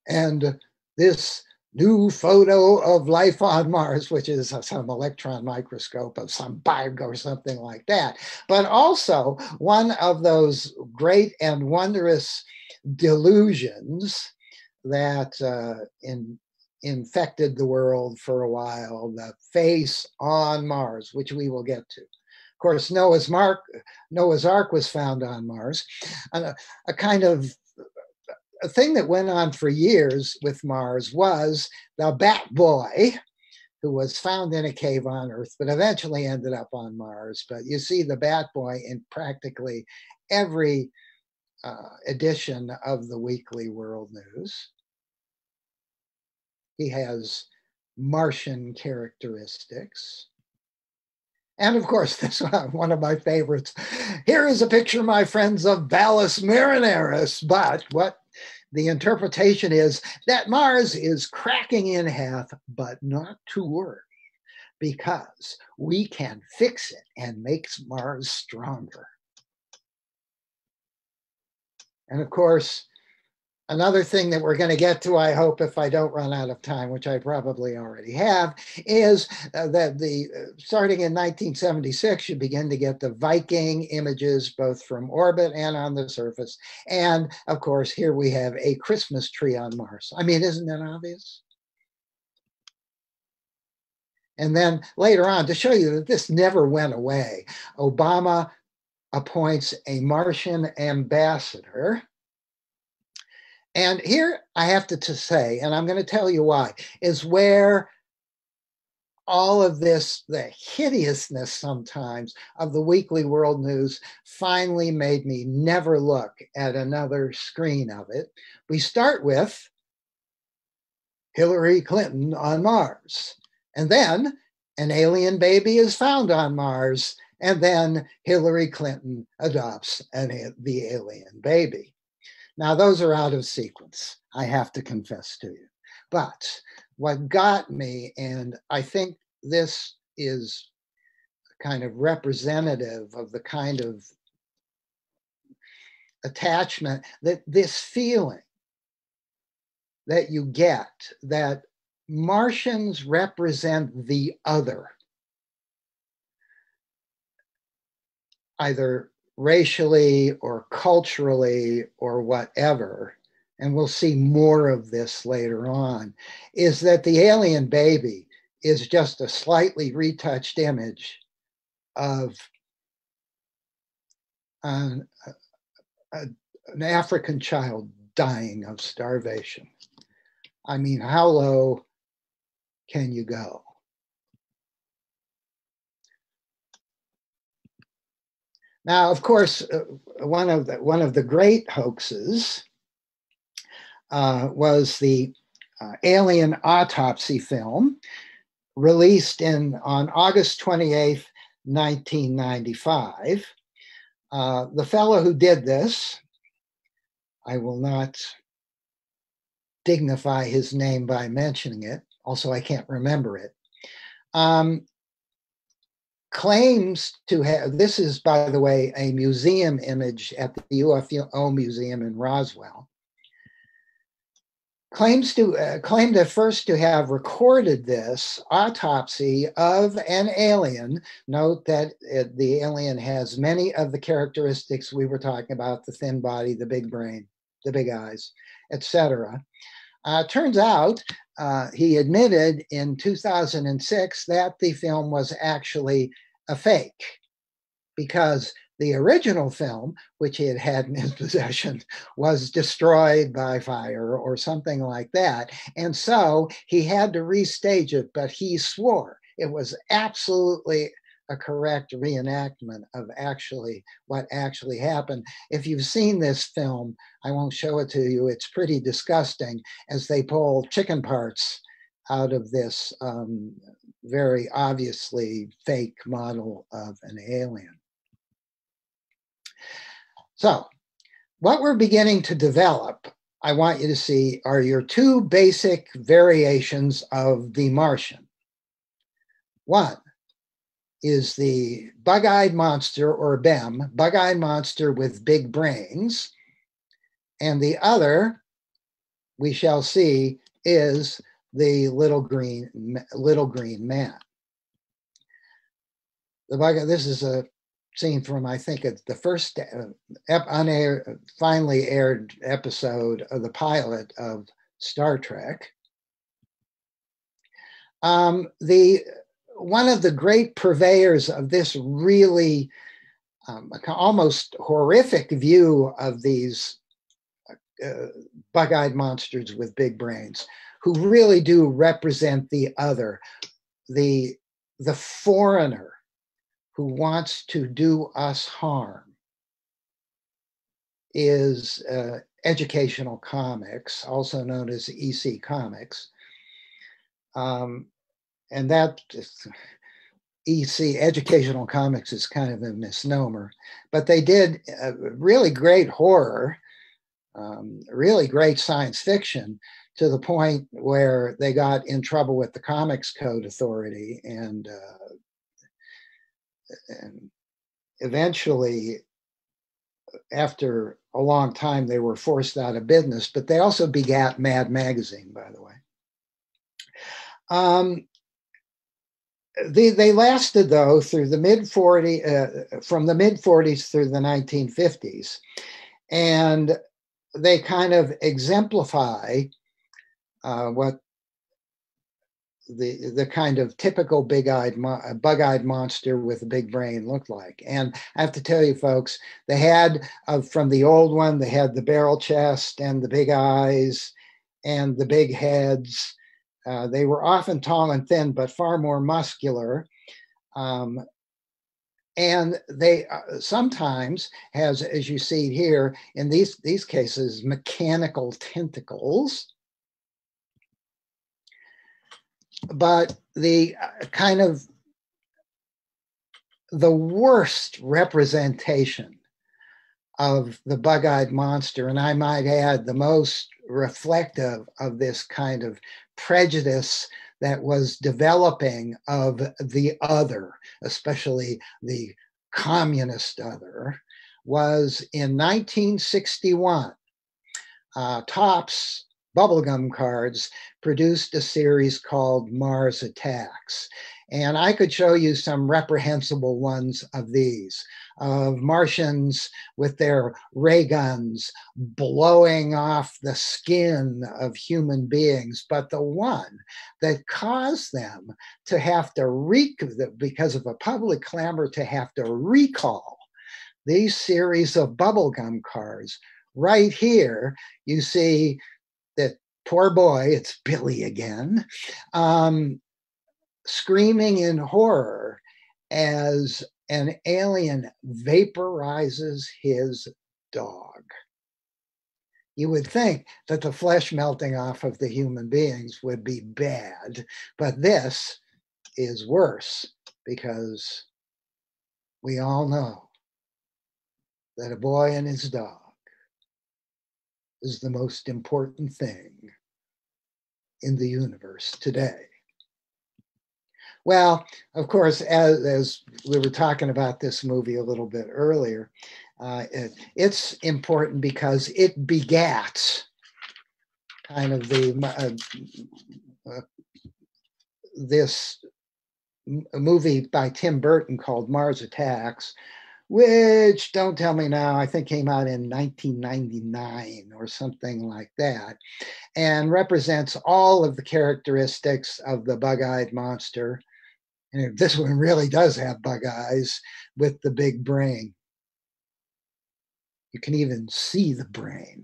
B: And this new photo of life on Mars, which is some electron microscope of some bug or something like that. But also one of those great and wondrous delusions that uh, in, infected the world for a while, the face on Mars, which we will get to. Of course, Noah's, Mark, Noah's Ark was found on Mars, a, a kind of a thing that went on for years with Mars was the Bat Boy, who was found in a cave on Earth, but eventually ended up on Mars. But you see the Bat Boy in practically every uh, edition of the Weekly World News. He has Martian characteristics. And of course, this one of my favorites. Here is a picture, my friends, of Valles Marineris. But what the interpretation is that Mars is cracking in half, but not to worry, because we can fix it and makes Mars stronger. And of course, another thing that we're going to get to, I hope, if I don't run out of time, which I probably already have, is uh, that the uh, starting in 1976, you begin to get the Viking images both from orbit and on the surface. And of course, here we have a Christmas tree on Mars. I mean, isn't that obvious? And then later on, to show you that this never went away, Obama appoints a Martian ambassador and here I have to, to say, and I'm going to tell you why, is where all of this, the hideousness sometimes of the weekly world news finally made me never look at another screen of it. We start with Hillary Clinton on Mars. And then an alien baby is found on Mars. And then Hillary Clinton adopts an, the alien baby. Now, those are out of sequence, I have to confess to you. But what got me, and I think this is kind of representative of the kind of attachment that this feeling that you get that Martians represent the other, either racially or culturally or whatever, and we'll see more of this later on, is that the alien baby is just a slightly retouched image of an, a, an African child dying of starvation. I mean, how low can you go? Now, of course, uh, one of the one of the great hoaxes uh, was the uh, Alien Autopsy film, released in on August 28th, 1995. Uh, the fellow who did this, I will not dignify his name by mentioning it. Also, I can't remember it. Um, claims to have this is by the way a museum image at the UFO museum in Roswell. Claims to uh, at first to have recorded this autopsy of an alien. Note that it, the alien has many of the characteristics we were talking about the thin body the big brain the big eyes etc uh, turns out uh, he admitted in 2006 that the film was actually a fake because the original film, which he had had in his possession, was destroyed by fire or something like that. And so he had to restage it, but he swore It was absolutely a correct reenactment of actually what actually happened. If you've seen this film, I won't show it to you. It's pretty disgusting as they pull chicken parts out of this um, very obviously fake model of an alien. So, what we're beginning to develop, I want you to see, are your two basic variations of the Martian. One is the bug eyed monster or BEM, bug eyed monster with big brains. And the other, we shall see, is the little green little green man. The bug. This is a scene from I think the first uh, unaired, finally aired episode of the pilot of Star Trek. Um, the one of the great purveyors of this really um, almost horrific view of these uh, bug-eyed monsters with big brains who really do represent the other the the foreigner who wants to do us harm is uh, educational comics also known as ec comics. Um, and that EC educational comics is kind of a misnomer, but they did really great horror, um, really great science fiction to the point where they got in trouble with the Comics Code Authority and, uh, and eventually after a long time they were forced out of business but they also begat mad magazine by the way. Um, they, they lasted though through the mid 40 uh, from the mid 40s through the 1950s and they kind of exemplify uh, what the the kind of typical big-eyed bug-eyed monster with a big brain looked like. And i have to tell you folks they had uh, from the old one they had the barrel chest and the big eyes and the big heads uh, they were often tall and thin, but far more muscular. Um, and they uh, sometimes has, as you see here, in these, these cases, mechanical tentacles. But the uh, kind of the worst representation of the bug-eyed monster, and I might add the most reflective of this kind of prejudice that was developing of the other, especially the communist other, was in 1961. Uh, Topps bubblegum cards produced a series called Mars Attacks. And I could show you some reprehensible ones of these of Martians with their ray guns blowing off the skin of human beings. But the one that caused them to have to, re- because of a public clamor, to have to recall these series of bubblegum cars. Right here, you see that poor boy, it's Billy again, um, screaming in horror as an alien vaporizes his dog. You would think that the flesh melting off of the human beings would be bad, but this is worse because we all know that a boy and his dog is the most important thing in the universe today. Well, of course, as, as we were talking about this movie a little bit earlier, uh, it, it's important because it begats kind of the uh, uh, this movie by Tim Burton called Mars Attacks, which don't tell me now, I think came out in 1999 or something like that, and represents all of the characteristics of the bug eyed monster and this one really does have bug eyes with the big brain. You can even see the brain.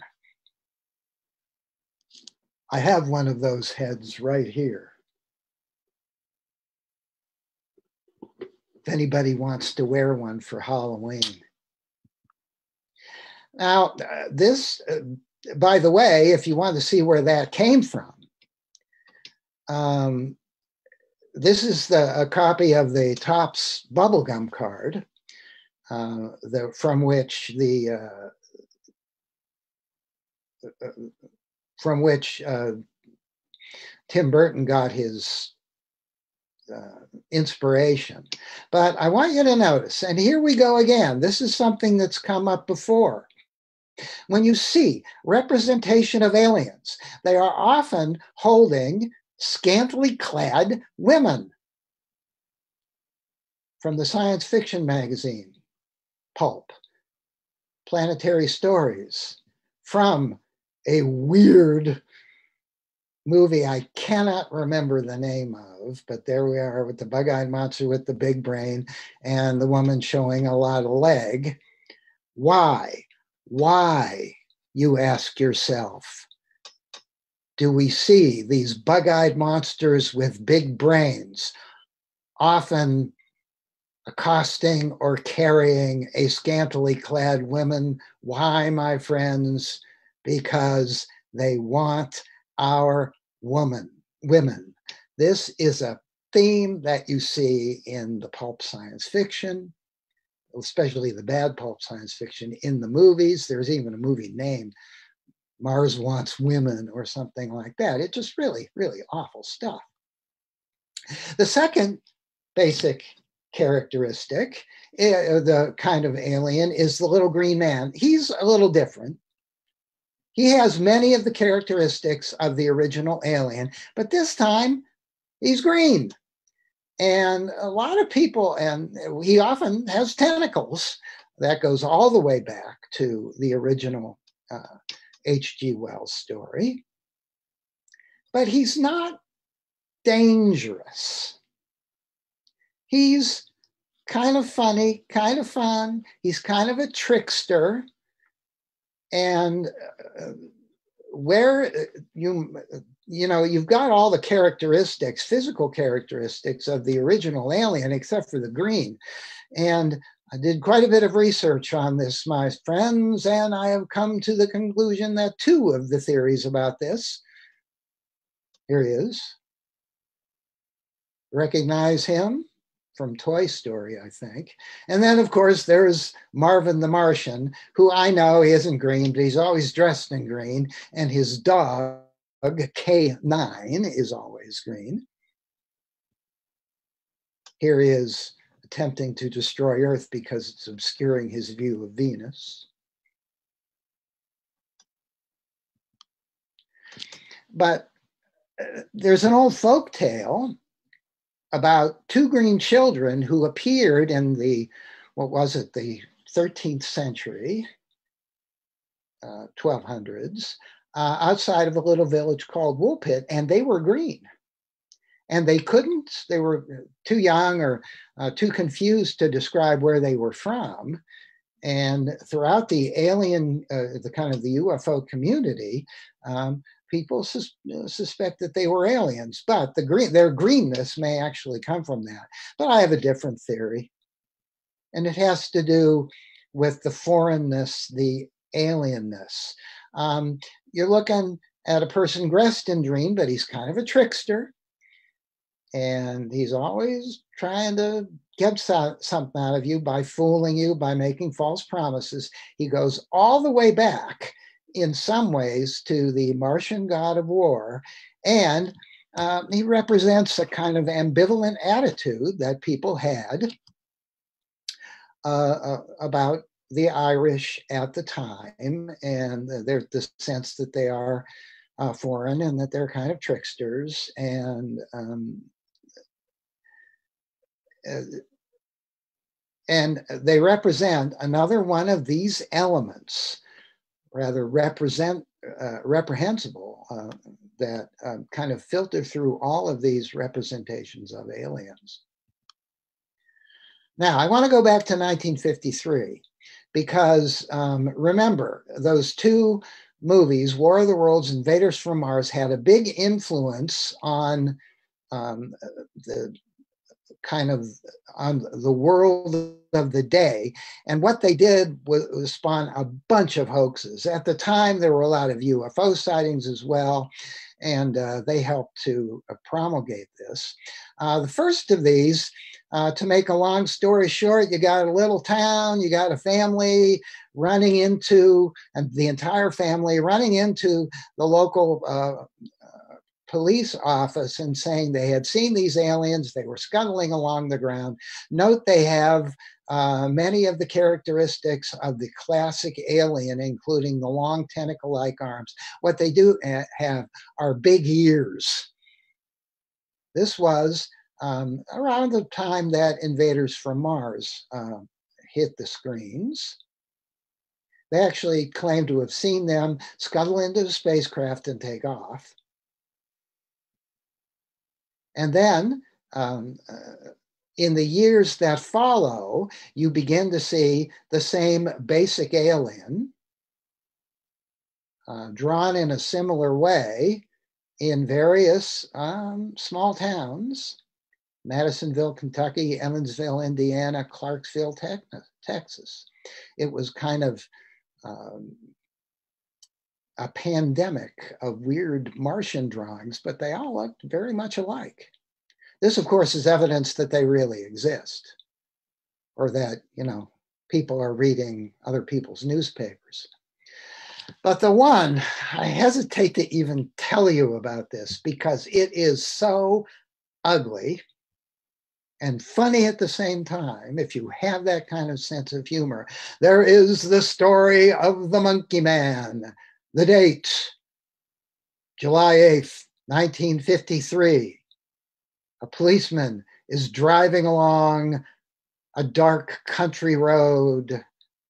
B: I have one of those heads right here. if anybody wants to wear one for Halloween. Now, uh, this, uh, by the way, if you want to see where that came from, um, this is the, a copy of the Topps bubblegum card, uh, the, from which the uh, uh from which uh, Tim Burton got his uh, inspiration. But I want you to notice, and here we go again. This is something that's come up before. When you see representation of aliens, they are often holding scantily clad women from the science fiction magazine Pulp, Planetary Stories, from a weird movie I cannot remember the name of, but there we are with the bug eyed monster with the big brain and the woman showing a lot of leg. Why? Why, you ask yourself, do we see these bug eyed monsters with big brains, often accosting or carrying a scantily clad woman? Why, my friends? Because they want our woman, women. This is a theme that you see in the pulp science fiction, especially the bad pulp science fiction in the movies. There's even a movie named Mars Wants Women or something like that. It's just really, really awful stuff. The second basic characteristic, uh, the kind of alien, is the little green man. He's a little different. He has many of the characteristics of the original alien, but this time he's green. And a lot of people, and he often has tentacles. That goes all the way back to the original H.G. Wells story. But he's not dangerous. He's kind of funny, kind of fun. He's kind of a trickster. And uh, where uh, you you know, you've got all the characteristics, physical characteristics of the original alien, except for the green. And I did quite a bit of research on this, my friends, and I have come to the conclusion that two of the theories about this, here he is. Recognize him? from Toy Story, I think. And then, of course, there's Marvin the Martian, who I know he isn't green, but he's always dressed in green. And his dog, K9, is always green. Here he is attempting to destroy Earth because it's obscuring his view of Venus. But uh, there's an old folk tale about two green children who appeared in the, what was it, the 13th century, uh, 1200s, uh, outside of a little village called Woolpit, and they were green. And they couldn't, they were too young or uh, too confused to describe where they were from. And throughout the alien, uh, the kind of the UFO community, um, people sus- suspect that they were aliens, but the green, their greenness may actually come from that. But I have a different theory, and it has to do with the foreignness, the alienness. Um, you're looking at a person dressed in green, but he's kind of a trickster, and he's always trying to get something out of you by fooling you, by making false promises. He goes all the way back in some ways to the Martian god of war. And uh, he represents a kind of ambivalent attitude that people had uh, uh, about the Irish at the time, and there's the sense that they are uh, foreign and that they're kind of tricksters and um, and they represent another one of these elements rather represent uh, reprehensible uh, that uh, kind of filter through all of these representations of aliens. Now, I want to go back to 1953 because um, remember, those two movies, War of the Worlds, Invaders from Mars, had a big influence on um, the kind of on the world of the day. And what they did was, was, spawn a bunch of hoaxes. At the time, there were a lot of UFO sightings as well, and uh, they helped to uh, promulgate this. Uh, the first of these, uh, to make a long story short, you got a little town, you got a family running into, and the entire family running into the local uh, police office and saying they had seen these aliens, they were scuttling along the ground. Note they have uh, many of the characteristics of the classic alien, including the long tentacle like arms. What they do have are big ears. This was um, around the time that Invaders from Mars uh, hit the screens. They actually claim to have seen them scuttle into the spacecraft and take off. And then um, uh, in the years that follow, you begin to see the same basic alien uh, drawn in a similar way in various um, small towns Madisonville, Kentucky, Evansville, Indiana, Clarksville, Texas. It was kind of um, a pandemic of weird Martian drawings, but they all looked very much alike. This, of course, is evidence that they really exist or that, you know, people are reading other people's newspapers. But the one, I hesitate to even tell you about this because it is so ugly and funny at the same time, if you have that kind of sense of humor. There is the story of the Monkey Man, the date, July 8th, 1953. A policeman is driving along a dark country road,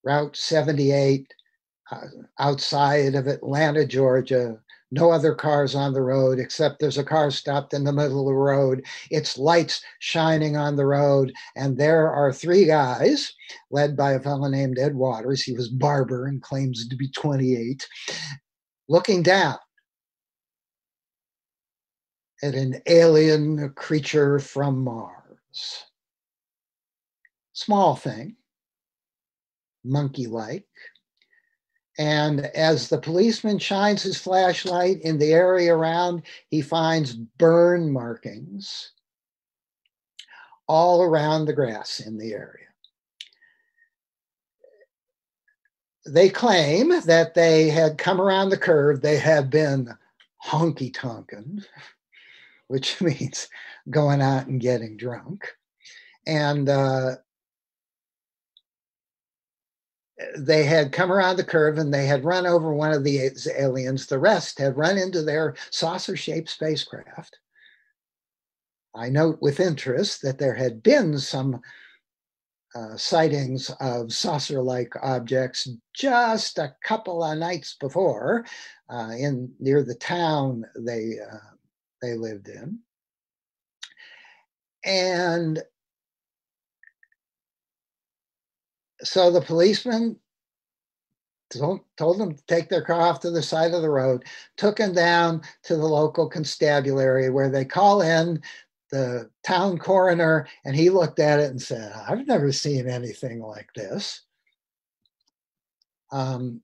B: Route 78, uh, outside of Atlanta, Georgia. No other cars on the road except there's a car stopped in the middle of the road. Its lights shining on the road. And there are three guys, led by a fellow named Ed Waters. He was barber and claims to be 28, looking down at an alien creature from Mars. Small thing, monkey like and as the policeman shines his flashlight in the area around, he finds burn markings all around the grass in the area. They claim that they had come around the curve, they had been honky tonkin, which means going out and getting drunk. And uh, they had come around the curve and they had run over one of the aliens. The rest had run into their saucer shaped spacecraft. I note with interest that there had been some uh, sightings of saucer like objects just a couple of nights before uh, in near the town they, uh, they lived in. And so the policeman told, them to take their car off to the side of the road, took him down to the local constabulary where they call in the town coroner, and he looked at it and said, I've never seen anything like this. Um,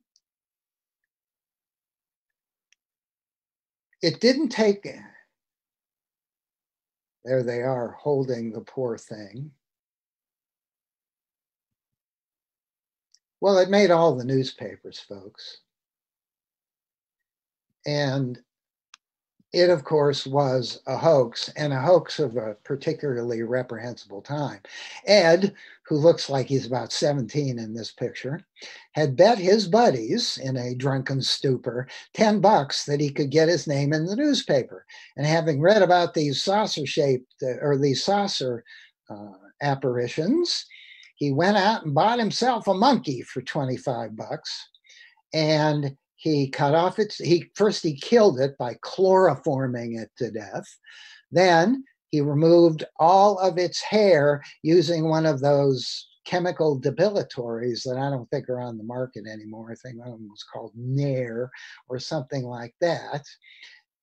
B: it didn't take, there they are holding the poor thing. Well, it made all the newspapers, folks. And it, of course, was a hoax and a hoax of a particularly reprehensible time. Ed, who looks like he's about 17 in this picture, had bet his buddies in a drunken stupor 10 bucks that he could get his name in the newspaper. And having read about these saucer shaped uh, or these saucer uh, apparitions, he went out and bought himself a monkey for 25 bucks and he cut off its he first he killed it by chloroforming it to death then he removed all of its hair using one of those chemical depilatories that I don't think are on the market anymore. I think one of them was called Nair or something like that.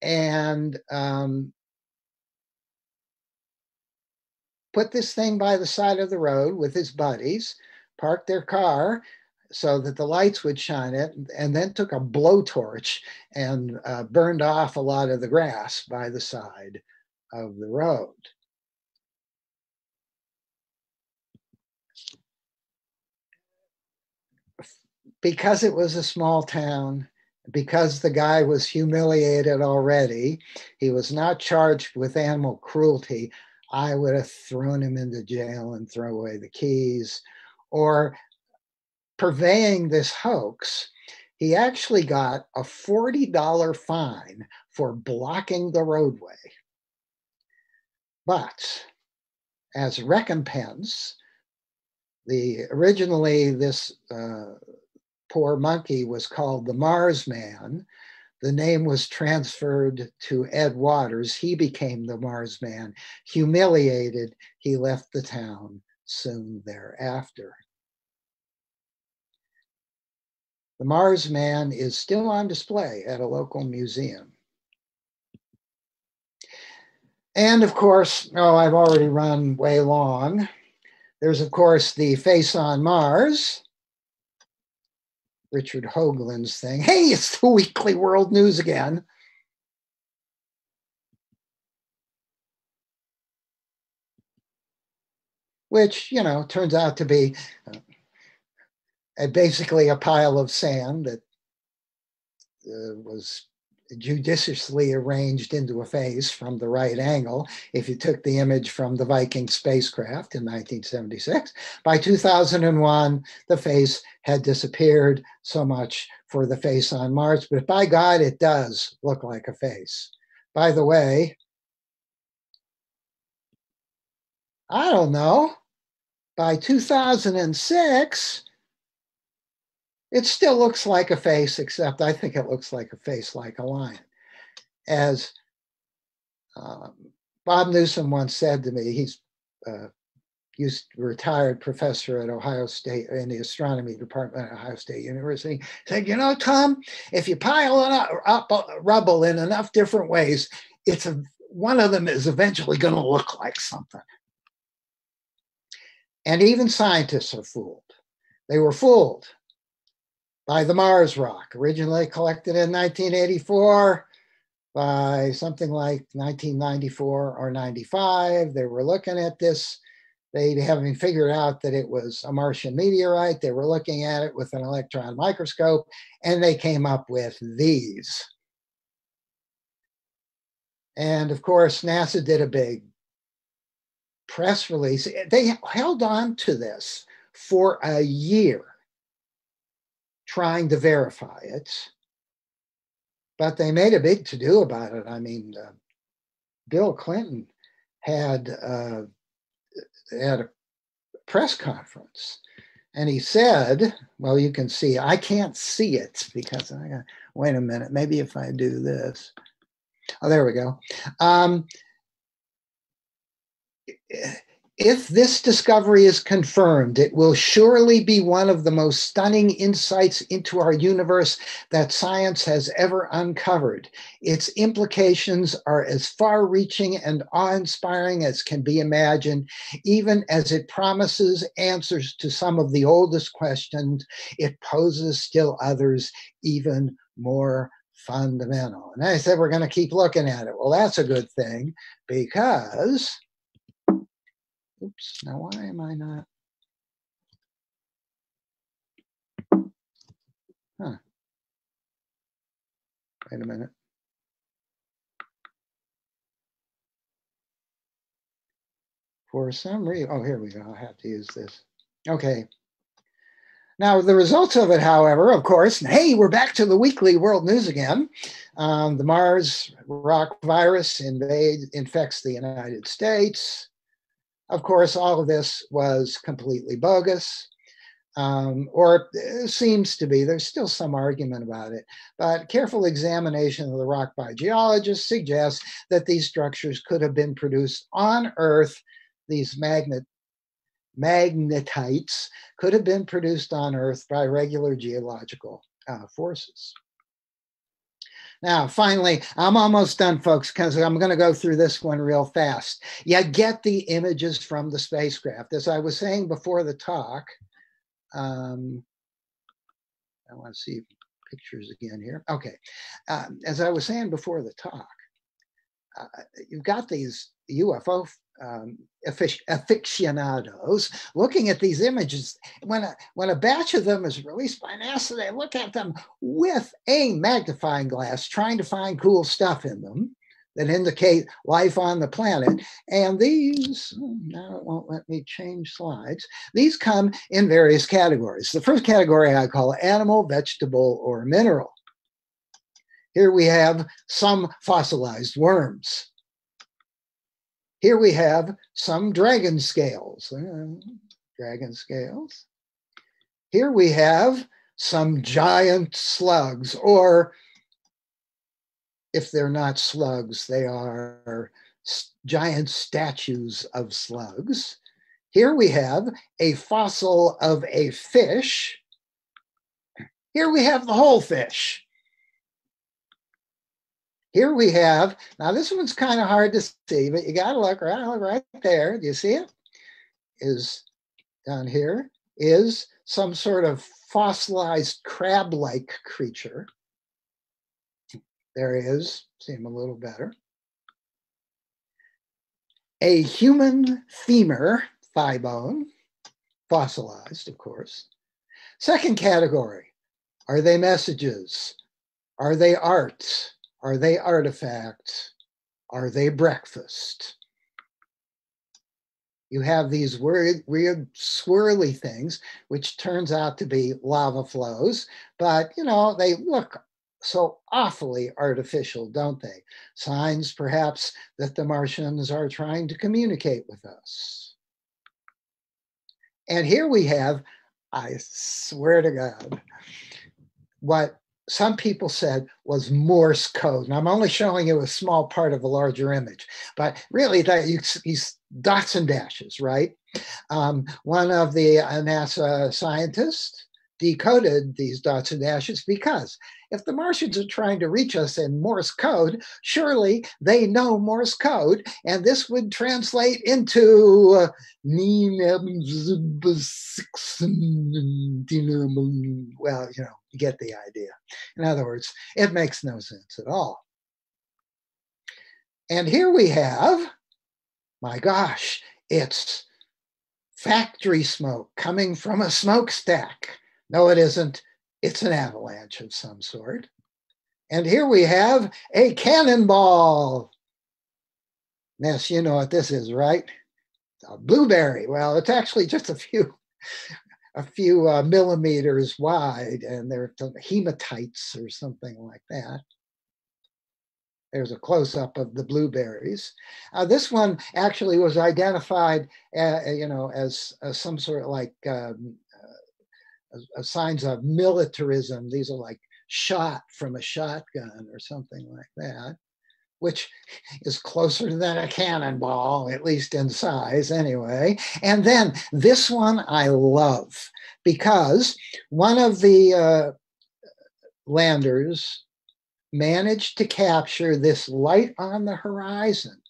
B: And um, put this thing by the side of the road with his buddies, parked their car so that the lights would shine it, and then took a blowtorch and uh, burned off a lot of the grass by the side of the road. Because it was a small town, because the guy was humiliated already, he was not charged with animal cruelty. I would have thrown him into jail and throw away the keys. Or purveying this hoax, he actually got a $40 fine for blocking the roadway. But as recompense, the originally this uh, poor monkey was called the Mars Man. The name was transferred to Ed Waters. He became the Mars Man. Humiliated, he left the town soon thereafter. The Mars Man is still on display at a local museum. And of course, oh, I've already run way long. There's, of course, the Face on Mars, Richard Hoagland's thing. Hey, it's the Weekly World News again. Which, you know, turns out to be uh, basically a pile of sand that uh, was judiciously arranged into a face from the right angle if you took the image from the Viking spacecraft in 1976. By 2001, the face had disappeared so much for the face on Mars, but by God, it does look like a face. By the way, I don't know, by 2006, it still looks like a face, except I think it looks like a face like a lion. As um, Bob Newsom once said to me, he's uh, used retired professor at Ohio State in the astronomy department at Ohio State University, said, you know, Tom, if you pile up, up uh, rubble in enough different ways, it's a one of them is eventually going to look like something. And even scientists are fooled. They were fooled by the Mars rock, originally collected in 1984 by something like 1994 or 95. They were looking at this. They having figured out that it was a Martian meteorite. They were looking at it with an electron microscope and they came up with these. And of course, NASA did a big press release. They held on to this for a year trying to verify it. But they made a big to do about it. I mean, uh, Bill Clinton had uh, had a press conference, and he said, "Well, you can see. I can't see it because I got. Wait a minute. Maybe if I do this. Oh, there we go." Um, if this discovery is confirmed, it will surely be one of the most stunning insights into our universe that science has ever uncovered. Its implications are as far reaching and awe inspiring as can be imagined, even as it promises answers to some of the oldest questions, it poses still others even more fundamental. And I said, we're going to keep looking at it. Well, that's a good thing because Oops, now why am I not? Huh. Wait a minute. For some reason, oh, here we go. I have to use this. Okay. Now, the results of it, however, of course, hey, we're back to the weekly world news again. Um, the Mars rock virus invade, infects the United States. Of course, all of this was completely bogus, um, or seems to be. There's still some argument about it, but careful examination of the rock by geologists suggests that these structures could have been produced on Earth. These magnet magnetites could have been produced on Earth by regular geological uh, forces. Now, finally, I'm almost done, folks, because I'm going to go through this one real fast. You get the images from the spacecraft. As I was saying before the talk, um, I want to see pictures again here. Okay. Um, as I was saying before the talk, uh, you've got these UFO um, aficionados looking at these images. When a, when a batch of them is released by NASA, they look at them with a magnifying glass, trying to find cool stuff in them that indicate life on the planet. And these, now it won't let me change slides, these come in various categories. The first category I call animal, vegetable, or mineral. Here we have some fossilized worms. Here we have some dragon scales, uh, dragon scales. Here we have some giant slugs, or if they're not slugs, they are giant statues of slugs. Here we have a fossil of a fish. Here we have the whole fish. Here we have, now this one's kind of hard to see, but you got to look right, right there. Do you see it? Is down here is some sort of fossilized crab-like creature. There he is, see him a little better. A human femur, thigh bone, fossilized, of course. Second category, are they messages? Are they art? Are they artifacts? Are they breakfast? You have these weird, weird swirly things, which turns out to be lava flows, but you know, they look so awfully artificial, don't they? Signs perhaps that the Martians are trying to communicate with us. And here we have, I swear to God, what some people said was Morse code. And I'm only showing you a small part of a larger image, but really that you, these dots and dashes, right? Um, one of the NASA scientists decoded these dots and dashes because if the Martians are trying to reach us in Morse code, surely they know Morse code, and this would translate into uh, well, you know, you get the idea. In other words, it makes no sense at all. And here we have, my gosh, it's factory smoke coming from a smokestack. No, it isn't. It's an avalanche of some sort. And here we have a cannonball. Yes, you know what this is, right? A blueberry. Well, it's actually just a few a few uh, millimeters wide, and they're hematites or something like that. There's a close up of the blueberries. Uh, this one actually was identified, uh, you know, as, as, some sort of like um, uh, signs of militarism. These are like shot from a shotgun or something like that, which is closer than a cannonball, at least in size anyway. And then this one I love because one of the uh, landers managed to capture this light on the horizon,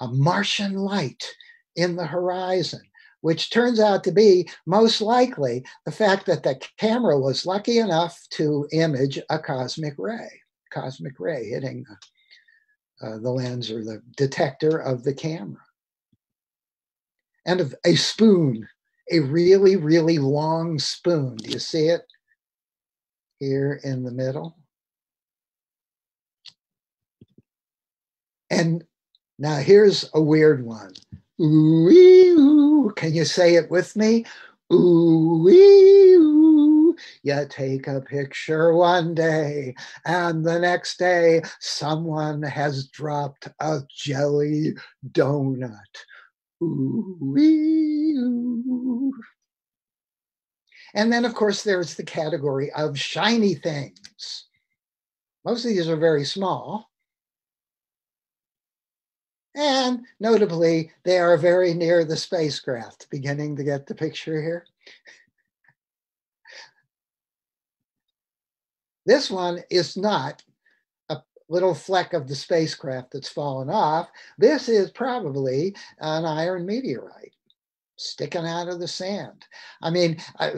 B: a Martian light in the horizon which turns out to be most likely the fact that the camera was lucky enough to image a cosmic ray, cosmic ray hitting the, uh, the lens or the detector of the camera. And of a spoon, a really, really long spoon. Do you see it here in the middle? And now here's a weird one. Ooh, can you say it with me? Ooh, you take a picture one day, and the next day, someone has dropped a jelly donut. Ooh. And then, of course, there's the category of shiny things. Most of these are very small, and notably, they are very near the spacecraft. Beginning to get the picture here. This one is not a little fleck of the spacecraft that's fallen off. This is probably an iron meteorite sticking out of the sand. I mean, I,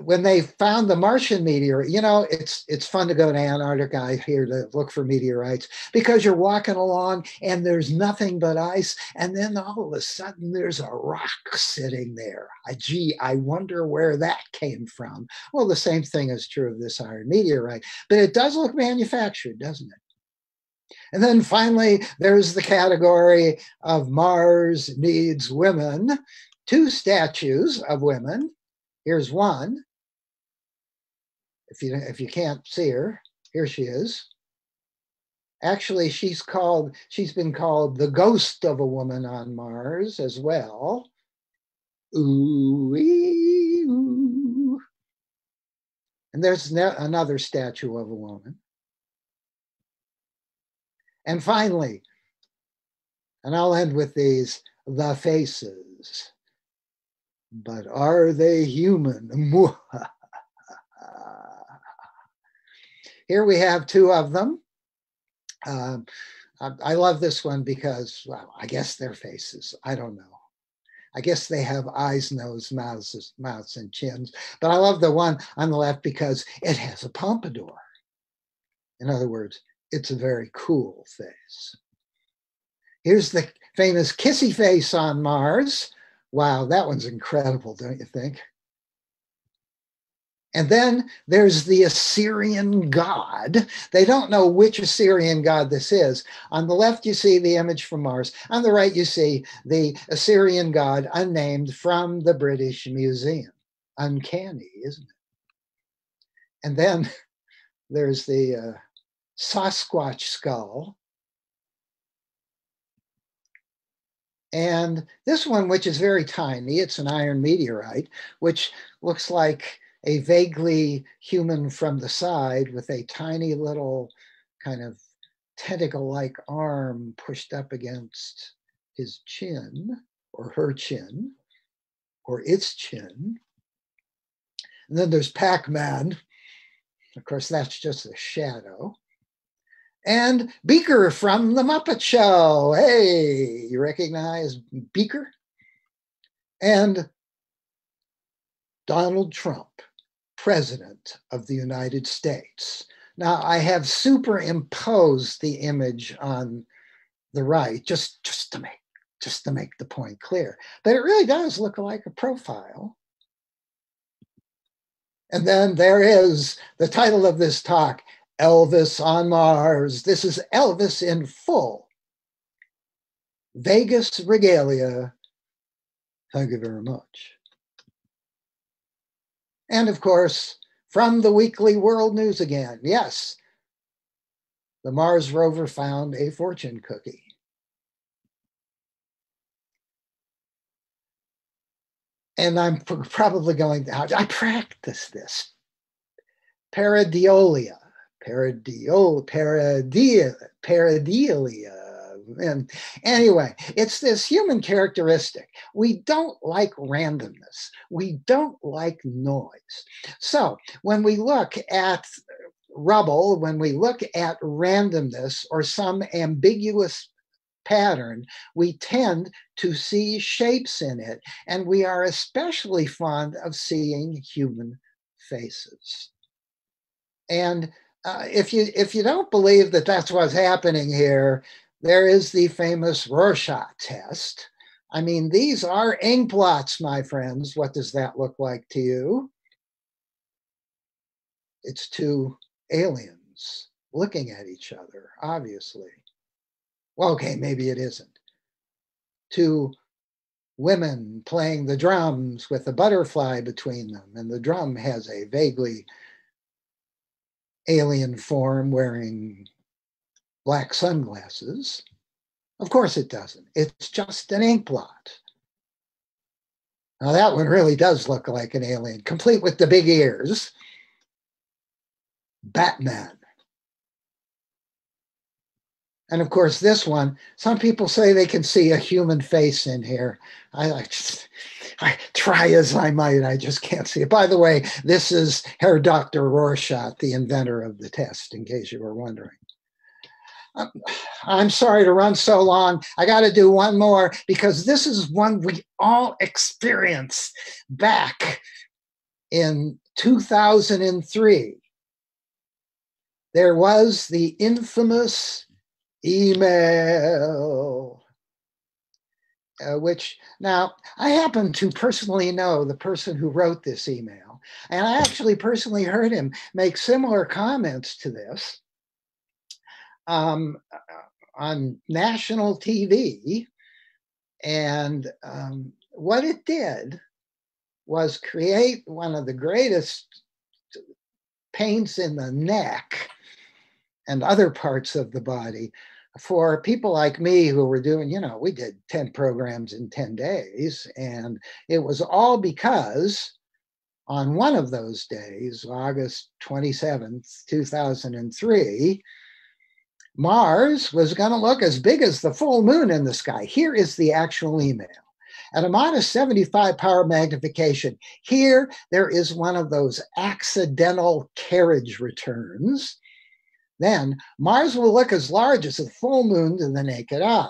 B: when they found the Martian meteor, you know, it's it's fun to go to Antarctica here to look for meteorites because you're walking along and there's nothing but ice, and then all of a sudden there's a rock sitting there. I, gee, I wonder where that came from. Well, the same thing is true of this iron meteorite, but it does look manufactured, doesn't it? And then finally, there's the category of Mars needs women. Two statues of women Here's one. If you, if you can't see her, here she is. Actually, she's called, she's been called the ghost of a woman on Mars as well. Ooh, ooh. And there's another statue of a woman. And finally, and I'll end with these, the faces but are they human? Here we have two of them. Uh, I love this one because, well, I guess their faces. I don't know. I guess they have eyes, nose, mouths, mouths, and chins. But I love the one on the left because it has a pompadour. In other words, it's a very cool face. Here's the famous kissy face on Mars. Wow, that one's incredible, don't you think? And then there's the Assyrian god. They don't know which Assyrian god this is. On the left, you see the image from Mars. On the right, you see the Assyrian god, unnamed, from the British Museum. Uncanny, isn't it? And then there's the uh, Sasquatch skull And this one, which is very tiny, it's an iron meteorite, which looks like a vaguely human from the side with a tiny little kind of tentacle like arm pushed up against his chin or her chin or its chin. And then there's Pac Man. Of course, that's just a shadow and Beaker from The Muppet Show. Hey, you recognize Beaker? And Donald Trump, President of the United States. Now, I have superimposed the image on the right just, just to make just to make the point clear. But it really does look like a profile. And then there is the title of this talk Elvis on Mars. This is Elvis in full. Vegas regalia. Thank you very much. And of course, from the Weekly World News again, yes, the Mars rover found a fortune cookie. And I'm probably going to, I practice this. Pareidolia Paradio, paradia, pareidolia. And anyway, it's this human characteristic. We don't like randomness. We don't like noise. So when we look at rubble, when we look at randomness or some ambiguous pattern, we tend to see shapes in it. And we are especially fond of seeing human faces. And uh, if you if you don't believe that that's what's happening here, there is the famous Rorschach test. I mean, these are ink blots, my friends. What does that look like to you? It's two aliens looking at each other, obviously. Well, okay, maybe it isn't. Two women playing the drums with a butterfly between them, and the drum has a vaguely alien form wearing black sunglasses. Of course it doesn't. It's just an ink blot. Now that one really does look like an alien, complete with the big ears. Batman. And of course, this one, some people say they can see a human face in here. I, I, just, I try as I might, I just can't see it. By the way, this is Herr Dr. Rorschach, the inventor of the test, in case you were wondering. Um, I'm sorry to run so long. I got to do one more because this is one we all experienced back in 2003. There was the infamous email uh, which now I happen to personally know the person who wrote this email, and I actually personally heard him make similar comments to this um, uh, on national TV. And um, what it did was create one of the greatest pains in the neck and other parts of the body for people like me who were doing, you know, we did 10 programs in 10 days. And it was all because on one of those days, August 27th, 2003, Mars was going to look as big as the full moon in the sky. Here is the actual email. At a modest minus 75 power magnification, here there is one of those accidental carriage returns then Mars will look as large as the full moon to the naked eye.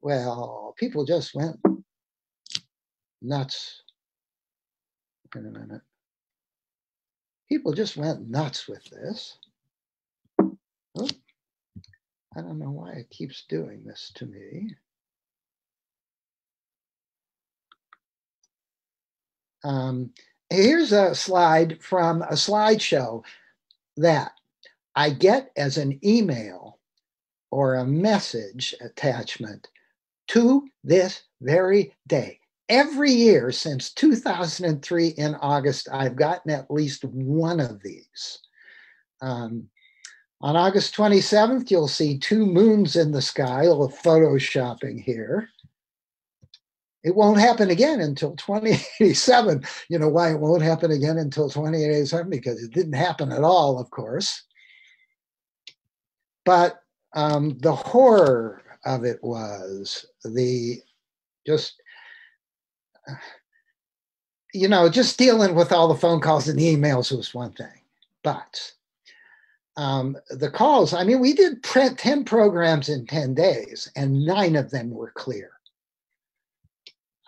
B: Well, people just went nuts. Wait a minute. People just went nuts with this. Oh, I don't know why it keeps doing this to me. Um, here's a slide from a slideshow that I get as an email or a message attachment to this very day. Every year since 2003 in August, I've gotten at least one of these. Um, on August 27th, you'll see two moons in the sky, a little photoshopping here. It won't happen again until 2087. You know why it won't happen again until 2087? Because it didn't happen at all, of course. But um, the horror of it was the just, you know, just dealing with all the phone calls and the emails was one thing. But um, the calls, I mean, we did 10 programs in 10 days and nine of them were clear.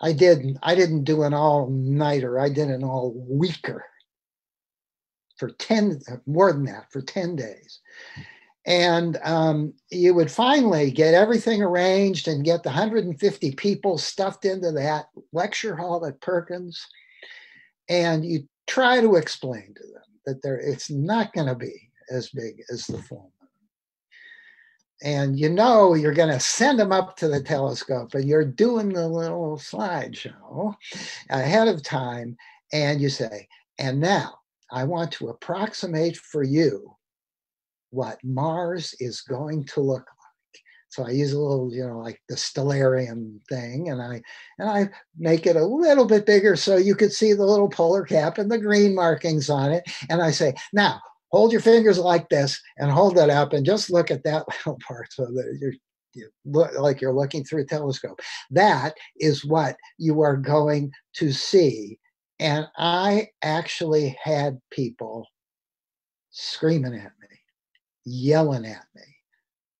B: I didn't I didn't do an all nighter. I did an all weeker for 10 more than that for 10 days and um, you would finally get everything arranged and get the 150 people stuffed into that lecture hall at Perkins, and you try to explain to them that there it's not going to be as big as the full moon. And you know you're going to send them up to the telescope, and you're doing the little slideshow ahead of time, and you say, "And now I want to approximate for you." What Mars is going to look like. So I use a little, you know, like the stellarium thing, and I and I make it a little bit bigger so you could see the little polar cap and the green markings on it. And I say, now hold your fingers like this and hold it up and just look at that little part so that you're you look like you're looking through a telescope. That is what you are going to see. And I actually had people screaming at me yelling at me,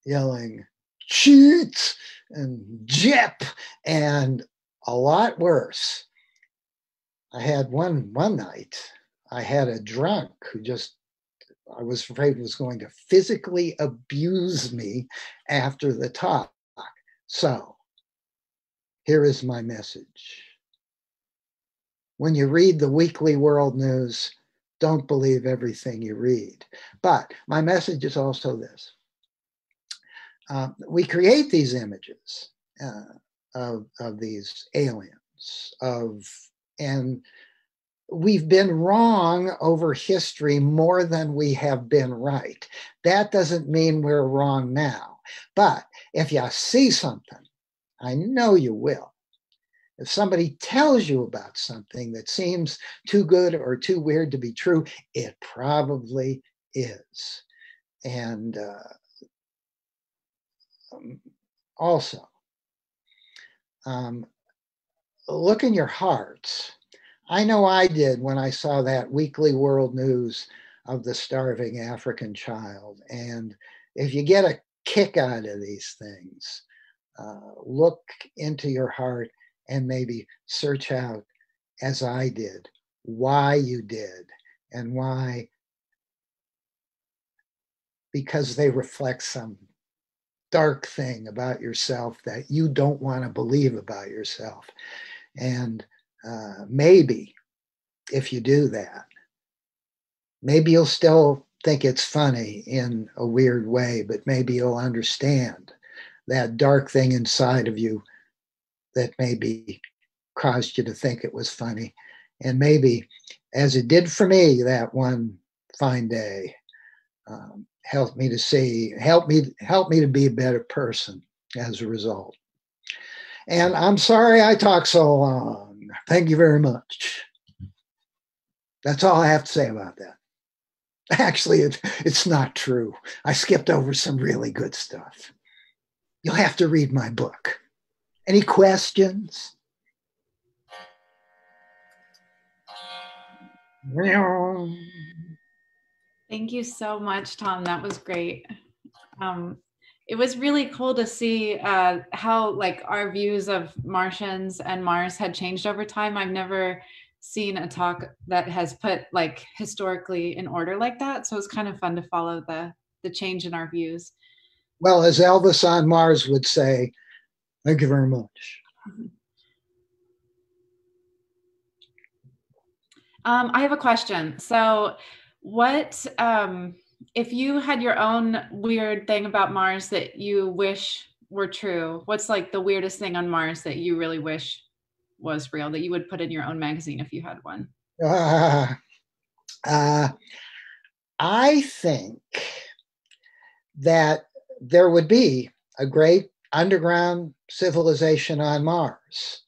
B: yelling, cheat and jip, and a lot worse. I had one one night, I had a drunk who just I was afraid was going to physically abuse me after the talk. So here is my message. When you read the weekly world news, don't believe everything you read. But my message is also this uh, we create these images uh, of, of these aliens, of, and we've been wrong over history more than we have been right. That doesn't mean we're wrong now. But if you see something, I know you will, if somebody tells you about something that seems too good or too weird to be true, it probably is. And uh, um, also, um, look in your hearts. I know I did when I saw that weekly world news of the starving African child. And if you get a kick out of these things, uh, look into your heart and maybe search out, as I did, why you did and why, because they reflect some dark thing about yourself that you don't want to believe about yourself. And uh, maybe if you do that, maybe you'll still think it's funny in a weird way, but maybe you'll understand that dark thing inside of you that maybe caused you to think it was funny. And maybe, as it did for me that one fine day, um, helped me to see, help me, help me to be a better person as a result. And I'm sorry I talked so long. Thank you very much. That's all I have to say about that. Actually, it, it's not true. I skipped over some really good stuff. You'll have to read my book. Any questions?
A: Thank you so much, Tom. That was great. Um, it was really cool to see uh, how like our views of Martians and Mars had changed over time. I've never seen a talk that has put like historically in order like that. So it's kind of fun to follow the the change in our views.
B: Well, as Elvis on Mars would say, thank you very much.
A: Um, I have a question. So, what um, if you had your own weird thing about Mars that you wish were true? What's like the weirdest thing on Mars that you really wish was real that you would put in your own magazine if you had one? Uh,
B: uh, I think that there would be a great underground civilization on Mars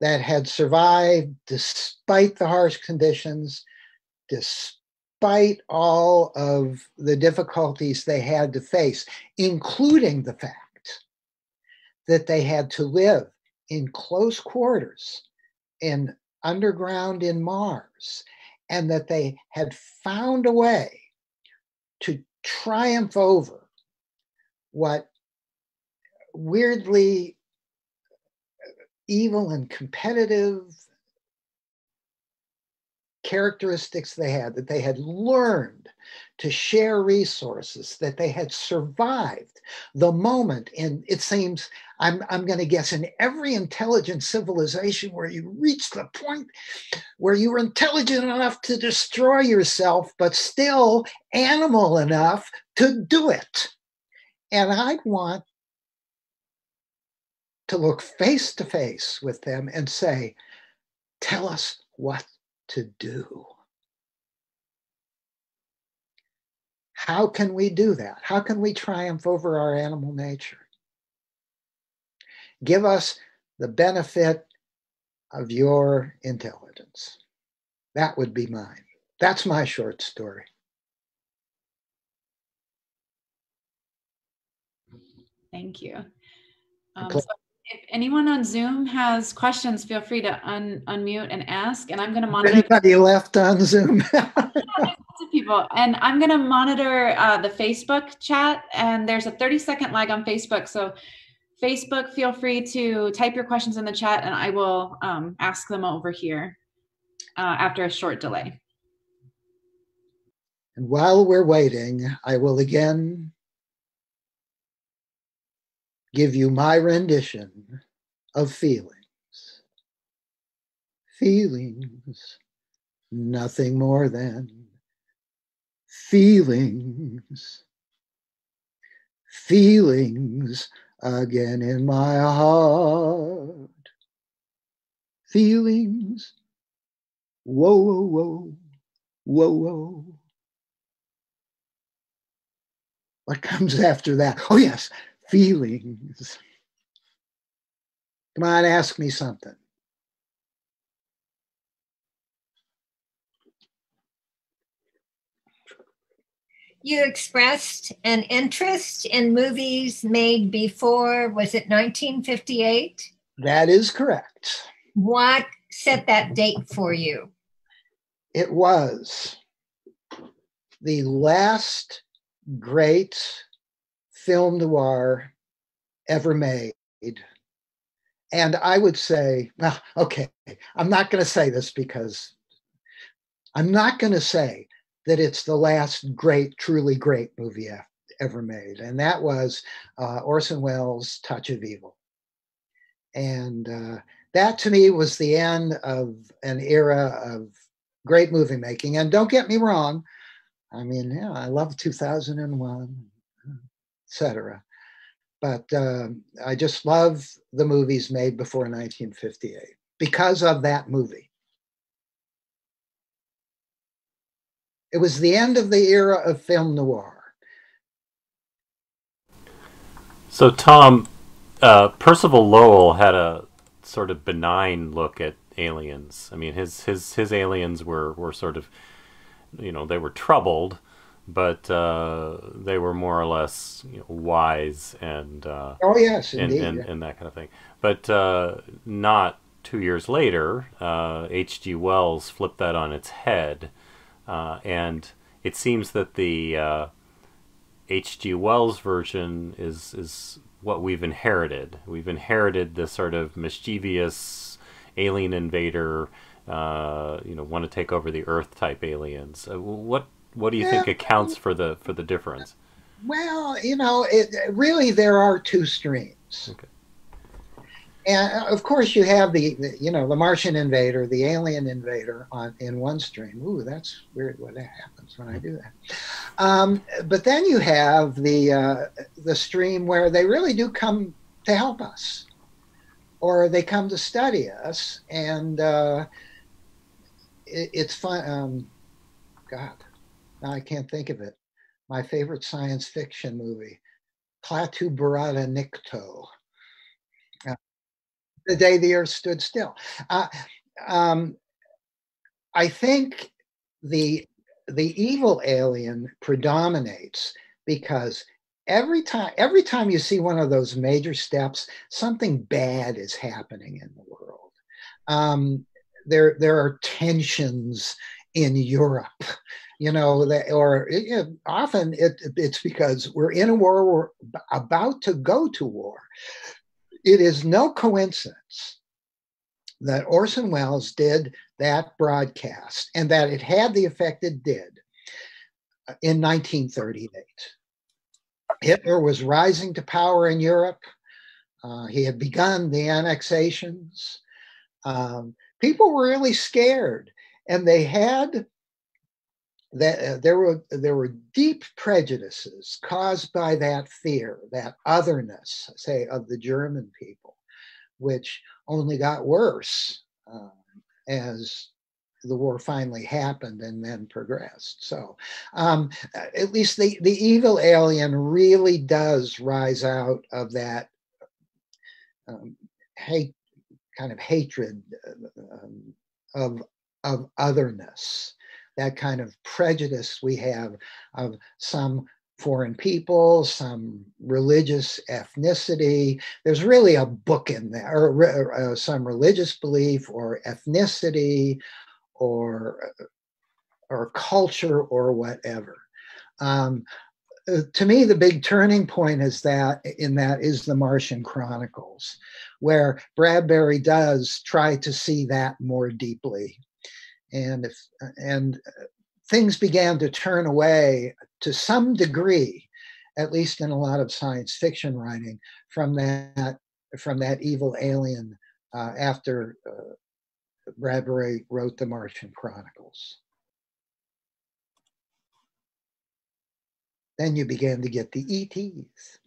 B: that had survived despite the harsh conditions, despite all of the difficulties they had to face, including the fact that they had to live in close quarters in underground in Mars, and that they had found a way to triumph over what weirdly evil and competitive characteristics they had, that they had learned to share resources, that they had survived the moment. And it seems, I'm, I'm going to guess, in every intelligent civilization where you reach the point where you were intelligent enough to destroy yourself, but still animal enough to do it. And I want to look face to face with them and say, Tell us what to do. How can we do that? How can we triumph over our animal nature? Give us the benefit of your intelligence. That would be mine. That's my short story.
A: Thank you. Um, so if anyone on Zoom has questions, feel free to un- unmute and ask. And I'm going to monitor.
B: Anybody left on Zoom? yeah,
A: lots of people. And I'm going to monitor uh, the Facebook chat. And there's a 30 second lag on Facebook. So, Facebook, feel free to type your questions in the chat and I will um, ask them over here uh, after a short delay.
B: And while we're waiting, I will again give you my rendition of feelings. Feelings, nothing more than feelings. Feelings again in my heart. Feelings, whoa, whoa, whoa, whoa, whoa. What comes after that? Oh, yes, feelings. Come on, ask me something.
C: You expressed an interest in movies made before, was it 1958?
B: That is correct.
C: What set that date for you?
B: It was the last great film noir ever made. And I would say, well, okay, I'm not going to say this because I'm not going to say that it's the last great, truly great movie ever made. And that was uh, Orson Welles' Touch of Evil. And uh, that to me was the end of an era of great movie making. And don't get me wrong, I mean, yeah, I love 2001, etc. But uh, I just love the movies made before 1958 because of that movie. It was the end of the era of film noir.
D: So, Tom, uh, Percival Lowell had a sort of benign look at aliens. I mean, his his his aliens were were sort of, you know, they were troubled, but uh, they were more or less you know, wise and uh,
B: oh yes,
D: and,
B: indeed,
D: and,
B: yeah.
D: and, that kind of thing. But uh, not two years later, H.G. Uh, Wells flipped that on its head, uh, and it seems that the H.G. Wells version is is what we've inherited. We've inherited this sort of mischievous alien invader, uh, you know, want to take over the Earth type aliens. Uh, what what do you yeah. think accounts for the for the difference?
B: Well, you know, it, really there are two streams. Okay. And uh, of course, you have the, the, you know the Martian invader, the alien invader on in one stream. Ooh, that's weird when that happens when I do that. Um, but then you have the uh, the stream where they really do come to help us, or they come to study us, and uh, it, it's fun. Um, God, now I can't think of it. My favorite science fiction movie, Klaatu Barada Nikto the day the earth stood still. Uh, um, I think the the evil alien predominates because every time every time you see one of those major steps, something bad is happening in the world. Um, there there are tensions in Europe. You know, that, or it, often it, it's because we're in a war, we're about to go to war it is no coincidence that Orson Welles did that broadcast and that it had the effect it did in 1938. Hitler was rising to power in Europe. Uh, he had begun the annexations. Um, people were really scared, and they had that uh, there were there were deep prejudices caused by that fear, that otherness, say, of the German people, which only got worse uh, as the war finally happened and then progressed. So, um, at least the the evil alien really does rise out of that um, hate, kind of hatred uh, um, of of otherness that kind of prejudice we have of some foreign people, some religious ethnicity. There's really a book in there, or uh, some religious belief, or ethnicity, or uh, or culture, or whatever. Um, uh, to me, the big turning point is that in that is the Martian Chronicles, where Bradbury does try to see that more deeply and if and things began to turn away to some degree at least in a lot of science fiction writing from that from that evil alien uh, after uh, Bradbury wrote the Martian Chronicles. Then you began to get the ETs.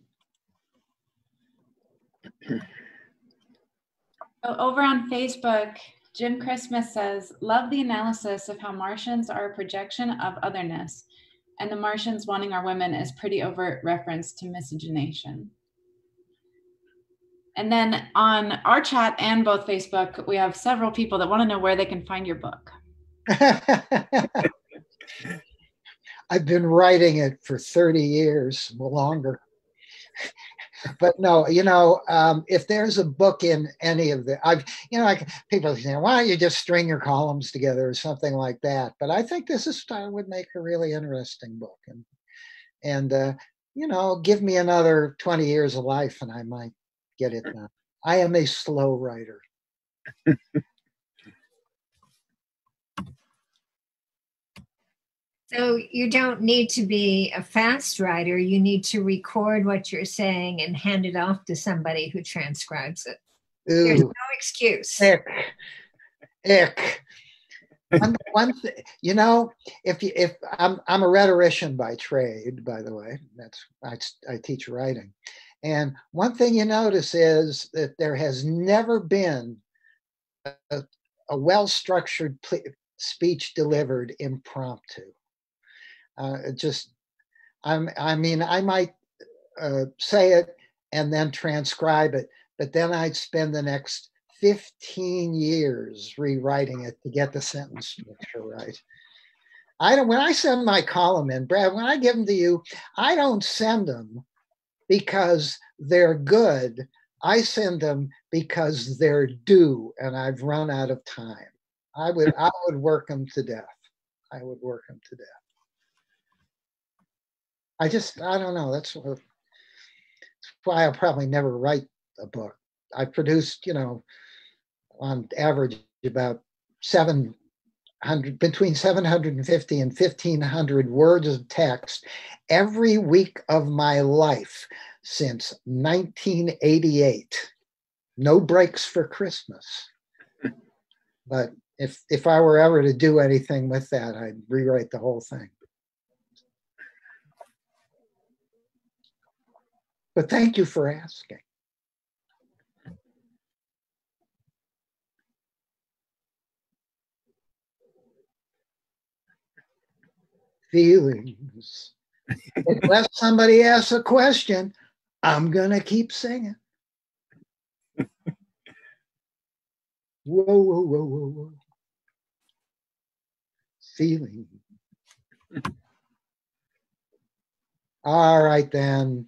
A: Over on Facebook, Jim Christmas says, Love the analysis of how Martians are a projection of otherness, and the Martians wanting our women is pretty overt reference to miscegenation. And then on our chat and both Facebook, we have several people that want to know where they can find your book.
B: I've been writing it for 30 years, longer. But no, you know, um, if there's a book in any of the, I've, you know, like people say, why don't you just string your columns together or something like that? But I think this is would make a really interesting book, and and uh, you know, give me another twenty years of life, and I might get it done. I am a slow writer.
C: So you don't need to be a fast writer. You need to record what you're saying and hand it off to somebody who transcribes it.
B: Ooh.
C: There's no excuse.
B: Ick. Ick. one, one th- you know, if you, if I'm I'm a rhetorician by trade, by the way, that's I, I teach writing, and one thing you notice is that there has never been a, a well structured pl- speech delivered impromptu. Uh, just, I'm, I mean, I might uh, say it and then transcribe it, but then I'd spend the next 15 years rewriting it to get the sentence structure right. I don't, when I send my column in, Brad, when I give them to you, I don't send them because they're good. I send them because they're due and I've run out of time. I would, I would work them to death. I would work them to death. I just, I don't know. That's, that's why I'll probably never write a book. I produced, you know, on average about 700, between 750 and 1500 words of text every week of my life since 1988. No breaks for Christmas. But if if I were ever to do anything with that, I'd rewrite the whole thing. But thank you for asking. Feelings. Unless somebody asks a question, I'm going to keep singing. Whoa, whoa, whoa, whoa, whoa. Feeling. All right, then.